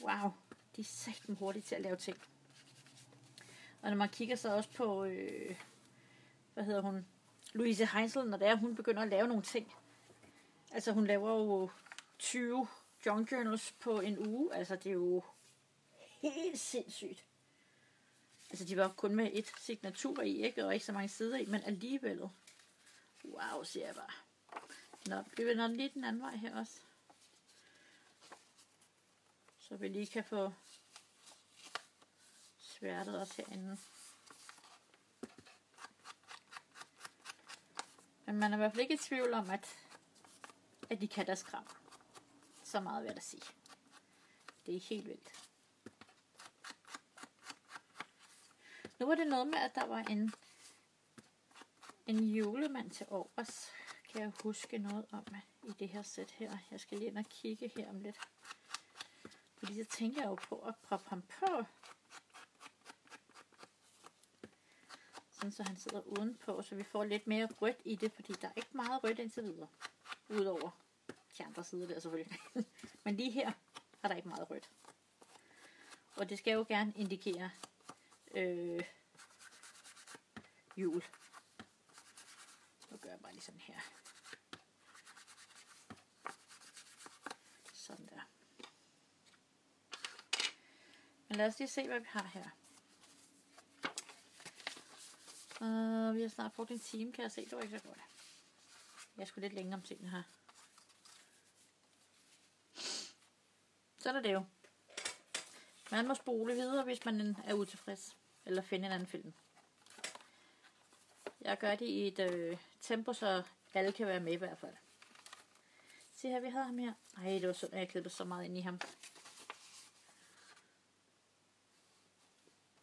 wow, de er satme hurtige til at lave ting. Og når man kigger så også på, øh, hvad hedder hun, Louise Heinzel, når det er, hun begynder at lave nogle ting. Altså hun laver jo 20 junk journals på en uge. Altså det er jo helt sindssygt. Altså de var kun med et signatur i, ikke? Og ikke så mange sider i, men alligevel. Wow, siger jeg bare. Nå, vi vender lige den anden vej her også. Så vi lige kan få sværtet os herinde. Men man er i hvert fald ikke i tvivl om, at, at de kan deres kram. Så meget vil jeg da sige. Det er helt vildt. Nu var det noget med, at der var en, en julemand til overs. Kan jeg huske noget om i det her sæt her. Jeg skal lige ind og kigge her om lidt. Fordi så tænker jeg jo på at proppe ham på. Sådan så han sidder udenpå, så vi får lidt mere rødt i det, fordi der er ikke meget rødt indtil videre. Udover de andre sider der selvfølgelig. Men lige her er der ikke meget rødt. Og det skal jo gerne indikere øh, jul. Nu gør jeg bare lige sådan her. Sådan der. Men lad os lige se, hvad vi har her. Uh, vi har snart brugt en time, kan jeg se. Det var ikke så godt. Jeg skulle lidt længere om tingene her. Sådan er det jo. Man må spole videre, hvis man er utilfreds. Eller finde en anden film. Jeg gør det i et øh, tempo, så alle kan være med i hvert fald. Se her, vi havde ham her. Ej, det var sådan, at jeg klippede så meget ind i ham.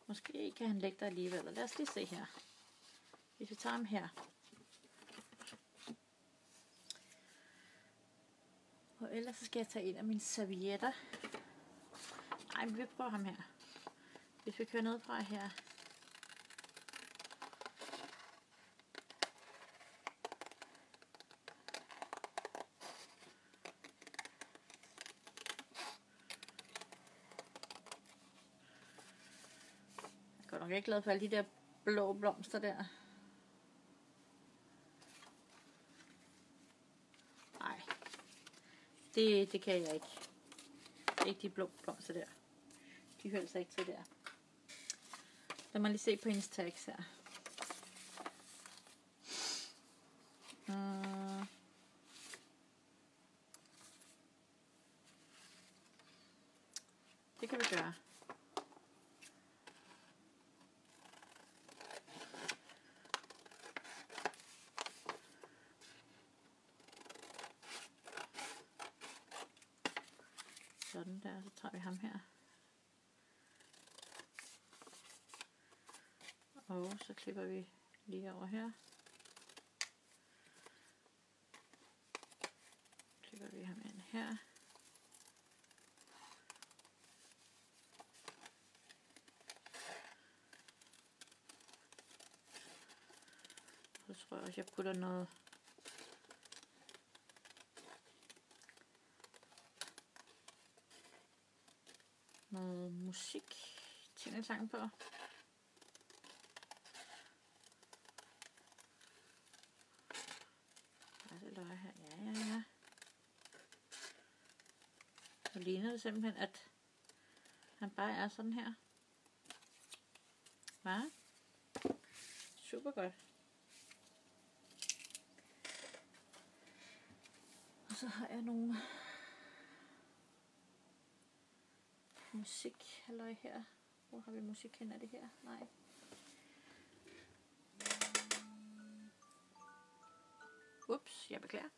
Måske kan han lægge der alligevel. Lad os lige se her. Hvis vi tager ham her. Og ellers så skal jeg tage en af mine servietter. Ej, men vi prøver ham her. Hvis vi kører ned fra her. Jeg er nok ikke glad for alle de der blå blomster der. Nej. Det, det kan jeg ikke. Ikke de blå blomster der. De hører altså ikke til der. Lad mig lige se på hendes tags her. Mm. Det kan vi gøre. Sådan der, så tager vi ham her. Og så klipper vi lige over her. Klipper vi ham ind her. Så tror jeg også, jeg putter noget noget musik til en sang på. Hvad løg her? Ja, ja, ja. Så ligner det simpelthen, at han bare er sådan her. Hvad? Super godt. Og så har jeg nogle musik, halløj her. Hvor har vi musik hen? Er det her? Nej. Jeg beklager.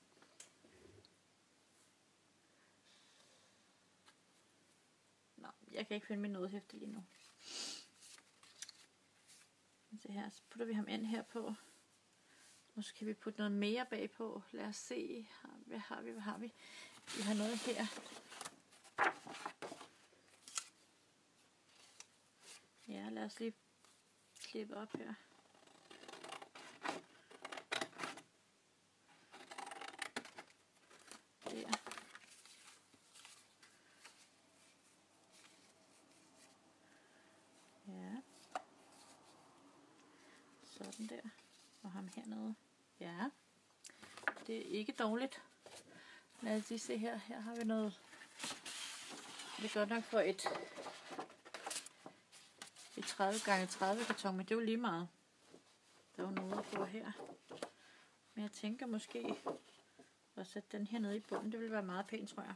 Nå, jeg kan ikke finde min nådehæfte lige nu. Se her, så putter vi ham ind her på. Nu skal vi putte noget mere bagpå. Lad os se. Hvad har vi? Hvad har vi? Vi har noget her. Ja, lad os lige klippe op her. Der. Ja. Sådan der. Og ham hernede. Ja. Det er ikke dårligt. Lad os lige se her. Her har vi noget. Det er godt nok for et, et 30 gange 30 karton, men det er jo lige meget. Der er jo noget på her. Men jeg tænker måske at sætte den her nede i bunden. Det vil være meget pænt, tror jeg.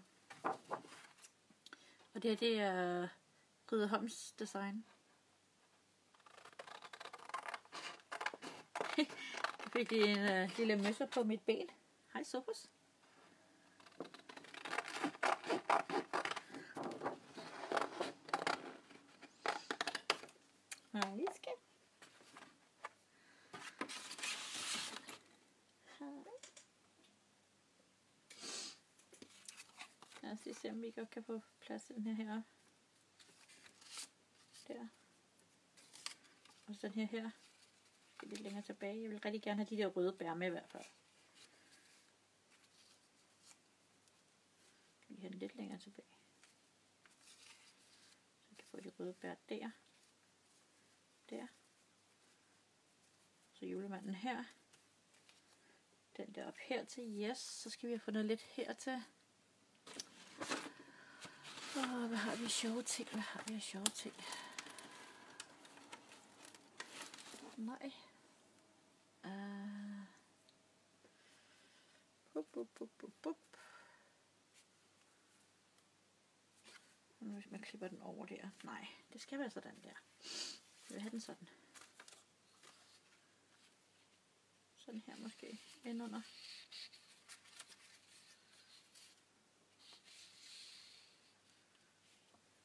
Og det her, det er Ridder Holms design. jeg fik lige en uh, lille møsser på mit ben. Hej, Sofus. Hej, skat. Hej. Lad os lige se, om vi godt kan få plads den her her. Der. Og så den her her. Det er lidt længere tilbage. Jeg vil rigtig gerne have de der røde bær med i hvert fald. Vi have den lidt længere tilbage. Så vi kan få de røde bær der. Der. Så julemanden her. Den der op her til. Yes. Så skal vi have fundet lidt her til. Åh, hvad har vi sjove ting? Hvad har vi sjove ting? Nej. Uh. Bup, bup, bup, bup, bup. Nu hvis man klipper den over der. Nej, det skal være sådan der. Jeg vil have den sådan. Sådan her måske. Indunder.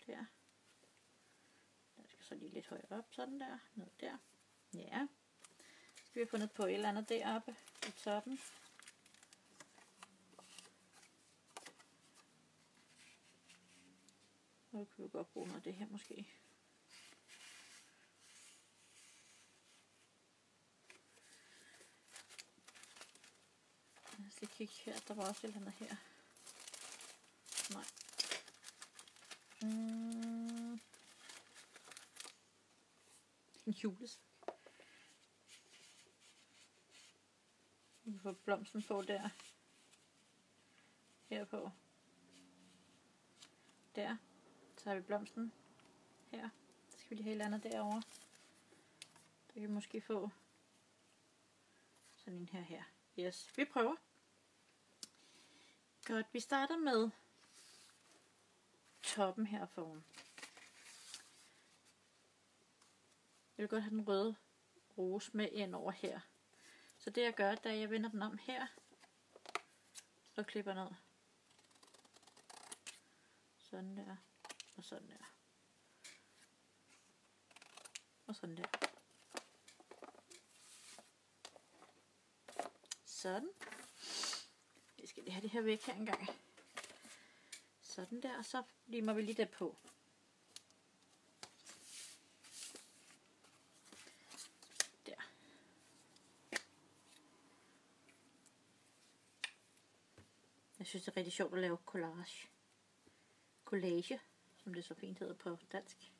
Der. Der. Den skal så lige lidt højere op. Sådan der. Ned der. Ja. Så skal vi have fundet på et eller andet deroppe i toppen. Nu kan vi godt bruge noget af det her måske. Lad os lige kigge her. Der var også et eller andet her. Nej. Mm. En jules. Vi får blomsten på der. Her på. Der. Så har vi blomsten her. Så skal vi lige have et andet derovre. Der kan vi måske få sådan en her her. Yes, vi prøver. Godt, vi starter med toppen her foran. Jeg vil godt have den røde rose med ind over her. Så det jeg gør, det er, at jeg vender den om her, så klipper ned. Sådan der. Og sådan der. Og sådan der. Sådan. Jeg skal lige have det her væk her engang. Sådan der, og så limer vi lige det på. Der. Jeg synes, det er rigtig sjovt at lave collage. Collage, som det så fint hedder på dansk.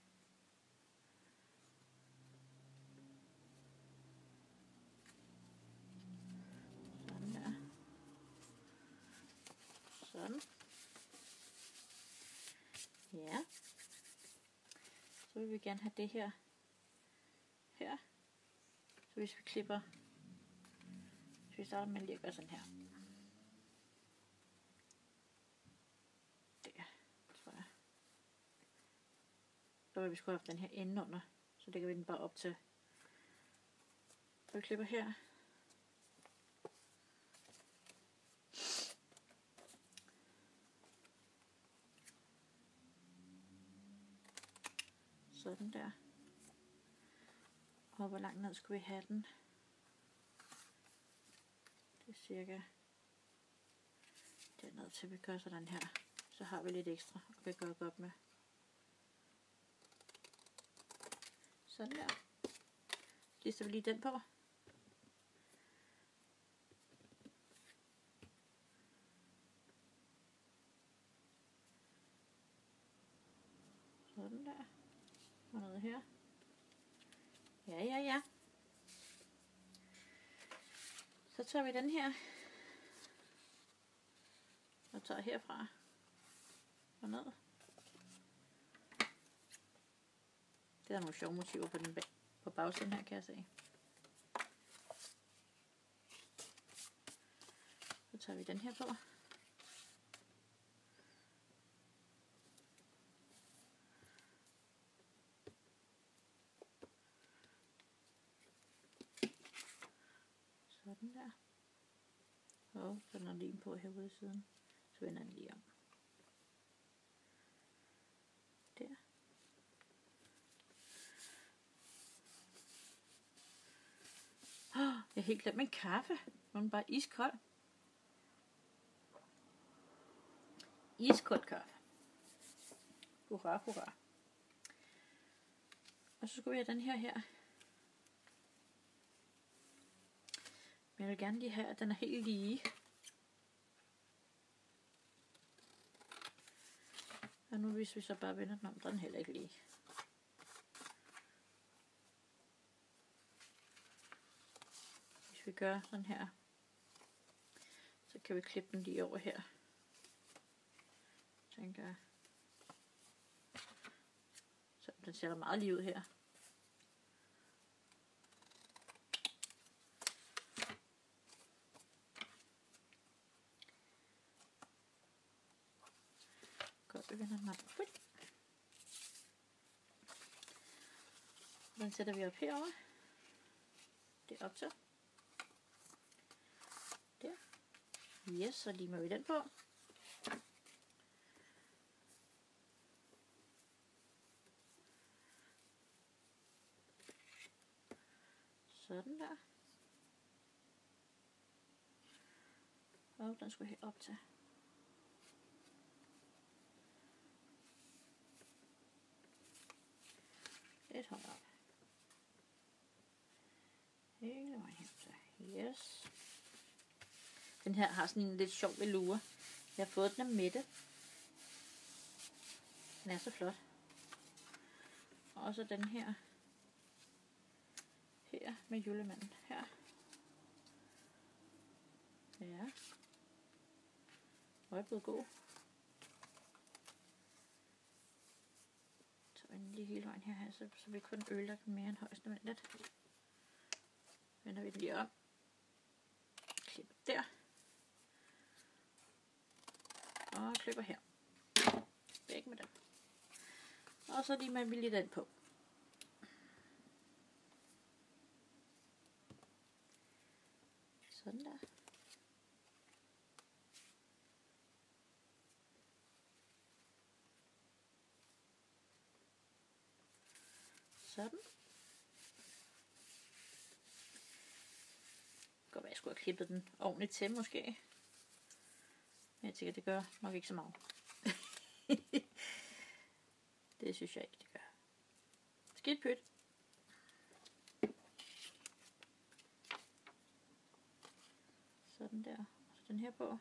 Sådan der. Sådan. Ja. Så vil vi gerne have det her. Her. Så hvis vi klipper. Så vi starter med lige at gøre sådan her. Der, tror jeg. Så vil vi skulle have den her ende under. Så lægger vi den bare op til. Så vi klipper her. Sådan der. Og hvor langt ned skulle vi have den? Det er cirka derned til vi gør sådan her. Så har vi lidt ekstra og kan gøre godt med. Sådan der. Lister vi lige den på. Sådan der. Og noget her. Ja, ja, ja. Så tager vi den her. Og tager herfra. Og ned. Det er nogle sjove motiver på, den bag, på bagsiden her, kan jeg se. Så tager vi den her på. Sådan der. Og så er der lim på herude i siden. Så vender den lige om. Der. Oh, jeg har helt glemt min kaffe. Nu er den bare iskold. Iskold kaffe. Hurra, hurra. Og så skal vi have den her her. Men jeg vil gerne lige have, at den er helt lige. Og nu hvis vi så bare vender den om, den er heller ikke lige. Hvis vi gør sådan her, så kan vi klippe den lige over her. Tænker jeg. Så den ser meget lige ud her. Godt, vi vender den op. Den sætter vi op herover. Det er op til. Der. Yes, så limer vi den på. Sådan der. Og den skulle helt op til. Lidt højere op. Hele vejen hen til. Yes. Den her har sådan en lidt sjov velure. Jeg har fået den af Mette. Den er så flot. Og så den her. Her med julemanden. Her. Ja. Hvor er blevet god. Så vi lige hele vejen her, så, så vi kun ødelægger kan mere end højst nødvendigt. Vender vi den lige op. Klipper der. Og klipper her. Væk med den. Og så lige man lige den på. Sådan der. Sådan. Godt være, jeg skulle have klippet den ordentligt til, måske. Jeg tænker, det gør nok ikke så meget. det synes jeg ikke, det gør. Skidt pyt. Sådan der. Og så den her på.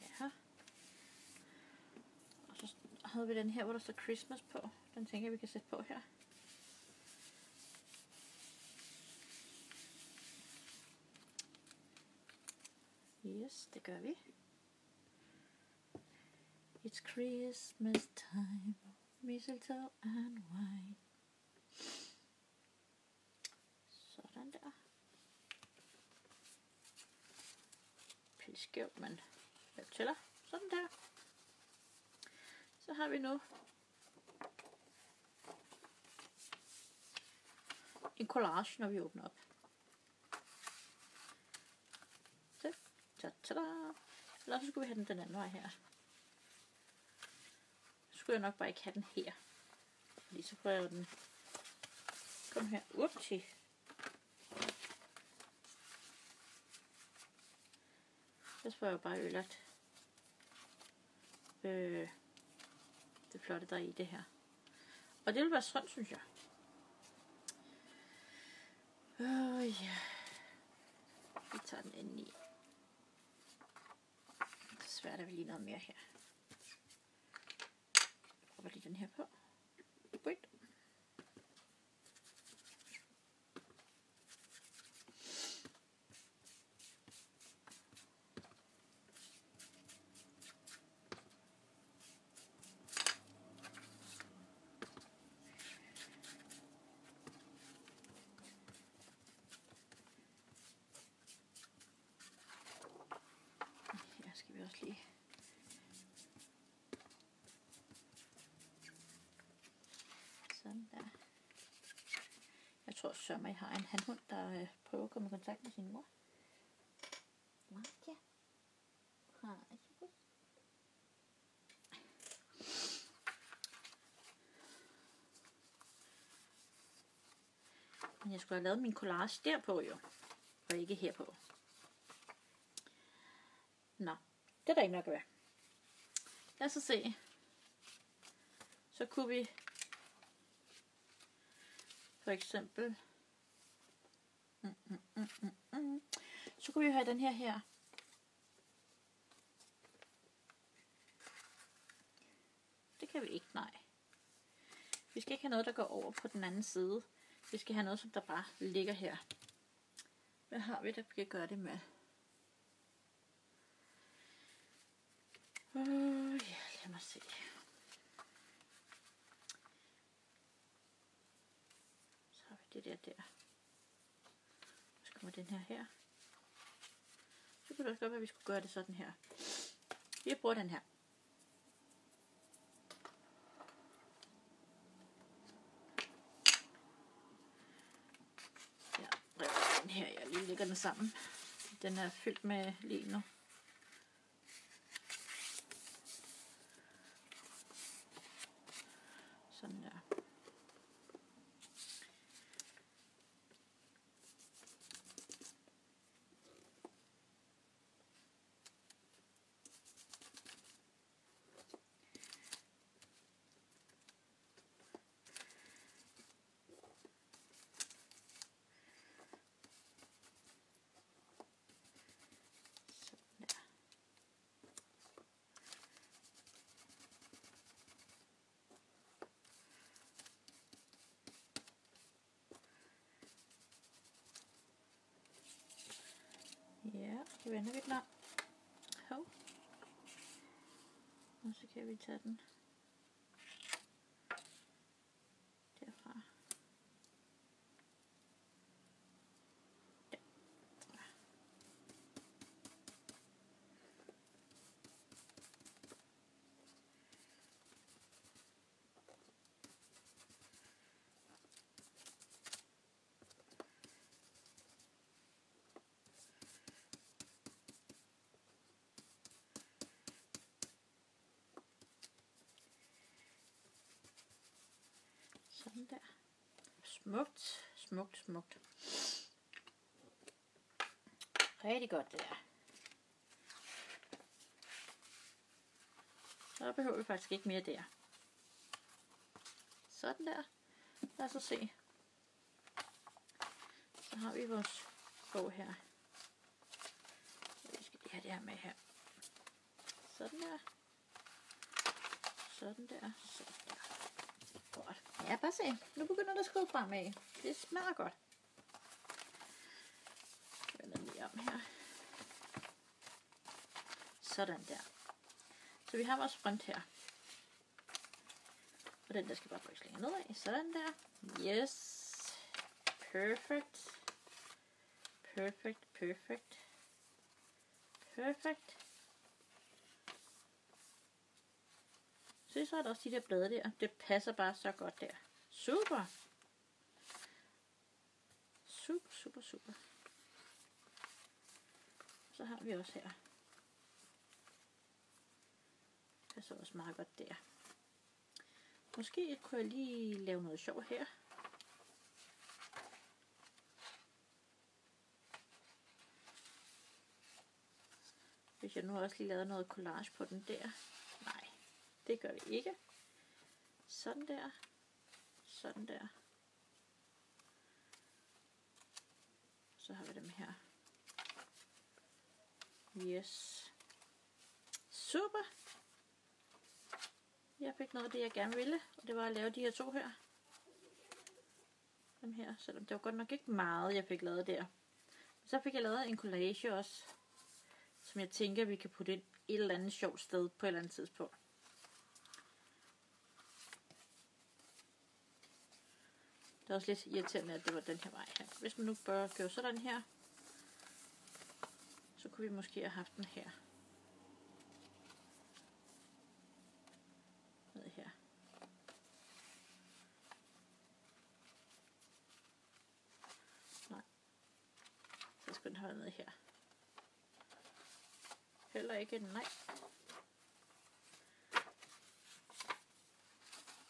Ja. Og så havde vi den her, hvor der står Christmas på. Den tænker jeg, vi kan sætte på her. Yes, det gør vi. It's Christmas time, mistletoe and wine. Sådan der. Pille skævt, men jeg tæller. Sådan der. Så har vi nu en collage, når vi åbner op. Ta ta-da. Eller så skulle vi have den den anden vej her. skulle jeg nok bare ikke have den her. Fordi så prøver jeg den... Kom her. Upti. Så får jeg bare ødelagt øh, det flotte, der er i det her. Og det vil være sådan, synes jeg. Åh, oh, ja. Vi tager den ind i svært, at vi lige noget mere her. Jeg prøver lige den her på. Wait. Her skal vi også lige Sådan der. Jeg tror sørme, jeg har en handhund, der øh, prøver at komme i kontakt med sin mor. Martia. Hej. Men jeg skulle have lavet min collage derpå jo, og ikke herpå. Nå, det er der ikke nok at være. Lad os se. Så kunne vi for eksempel mm, mm, mm, mm, mm. så kunne vi have den her her. Det kan vi ikke, nej. Vi skal ikke have noget, der går over på den anden side. Vi skal have noget, som der bare ligger her. Hvad har vi, der kan gøre det med? Uh, ja, lad mig se. Så har vi det der der. Så kommer den her her. Så kunne det også godt være, at vi skulle gøre det sådan her. Jeg bruger den her. Ja, den her, jeg lige lægger den sammen. Den er fyldt med lige nu. Sådan der. Sådan der. Ja, det vender vi den om. Hov. Og så kan vi tage den derfra. Der. Sådan der. Smukt, smukt. Rigtig godt det der. Så behøver vi faktisk ikke mere der. Sådan der. Lad os så se. Så har vi vores bog her. Vi skal lige have det her med her. Sådan der. Sådan der. Sådan Ja, bare se. Nu begynder der at skrive fremad. Det smager godt. Jeg vender lige om her. Sådan der. Så vi har vores front her. Og den der skal bare trykkes længere nedad. Sådan der. Yes. Perfect. Perfect, perfect. Perfect. Se, så er der også de der blade der. Det passer bare så godt der. Super. Super, super, super. Så har vi også her. Det Passer også meget godt der. Måske kunne jeg lige lave noget sjov her. Hvis jeg nu også lige lavede noget collage på den der. Det gør vi ikke. Sådan der. Sådan der. Så har vi dem her. Yes. Super. Jeg fik noget af det, jeg gerne ville, og det var at lave de her to her. Dem her, selvom det var godt nok ikke meget, jeg fik lavet der. Så fik jeg lavet en collage også, som jeg tænker, vi kan putte ind et eller andet sjovt sted på et eller andet tidspunkt. Det er også lidt irriterende, at det var den her vej her. Hvis man nu bare gjorde sådan her, så kunne vi måske have haft den her. Ned her. Nej. Så skal den have ned her. Heller ikke nej.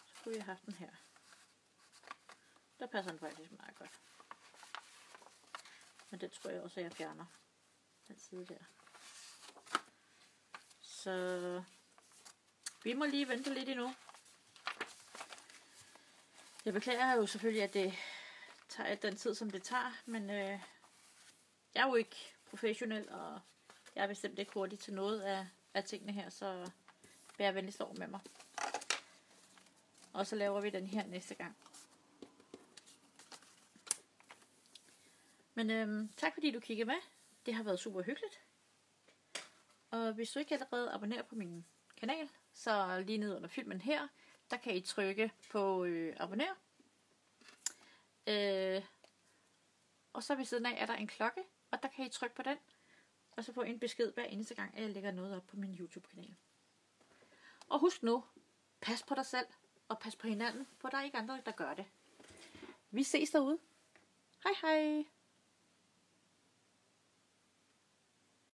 Så kunne vi have haft den her. Der passer den faktisk meget godt. Men den tror jeg også, at jeg fjerner. Den side der. Så vi må lige vente lidt endnu. Jeg beklager jo selvfølgelig, at det tager den tid, som det tager, men øh, jeg er jo ikke professionel, og jeg er bestemt ikke hurtig til noget af, af tingene her, så vær venligst over med mig. Og så laver vi den her næste gang. Men øhm, tak fordi du kiggede med. Det har været super hyggeligt. Og hvis du ikke allerede abonnerer på min kanal, så lige ned under filmen her, der kan I trykke på øh, abonner. Øh, og så ved siden af er der en klokke, og der kan I trykke på den, og så få en besked hver eneste gang, at jeg lægger noget op på min YouTube-kanal. Og husk nu, pas på dig selv, og pas på hinanden, for der er ikke andre, der gør det. Vi ses derude. Hej hej!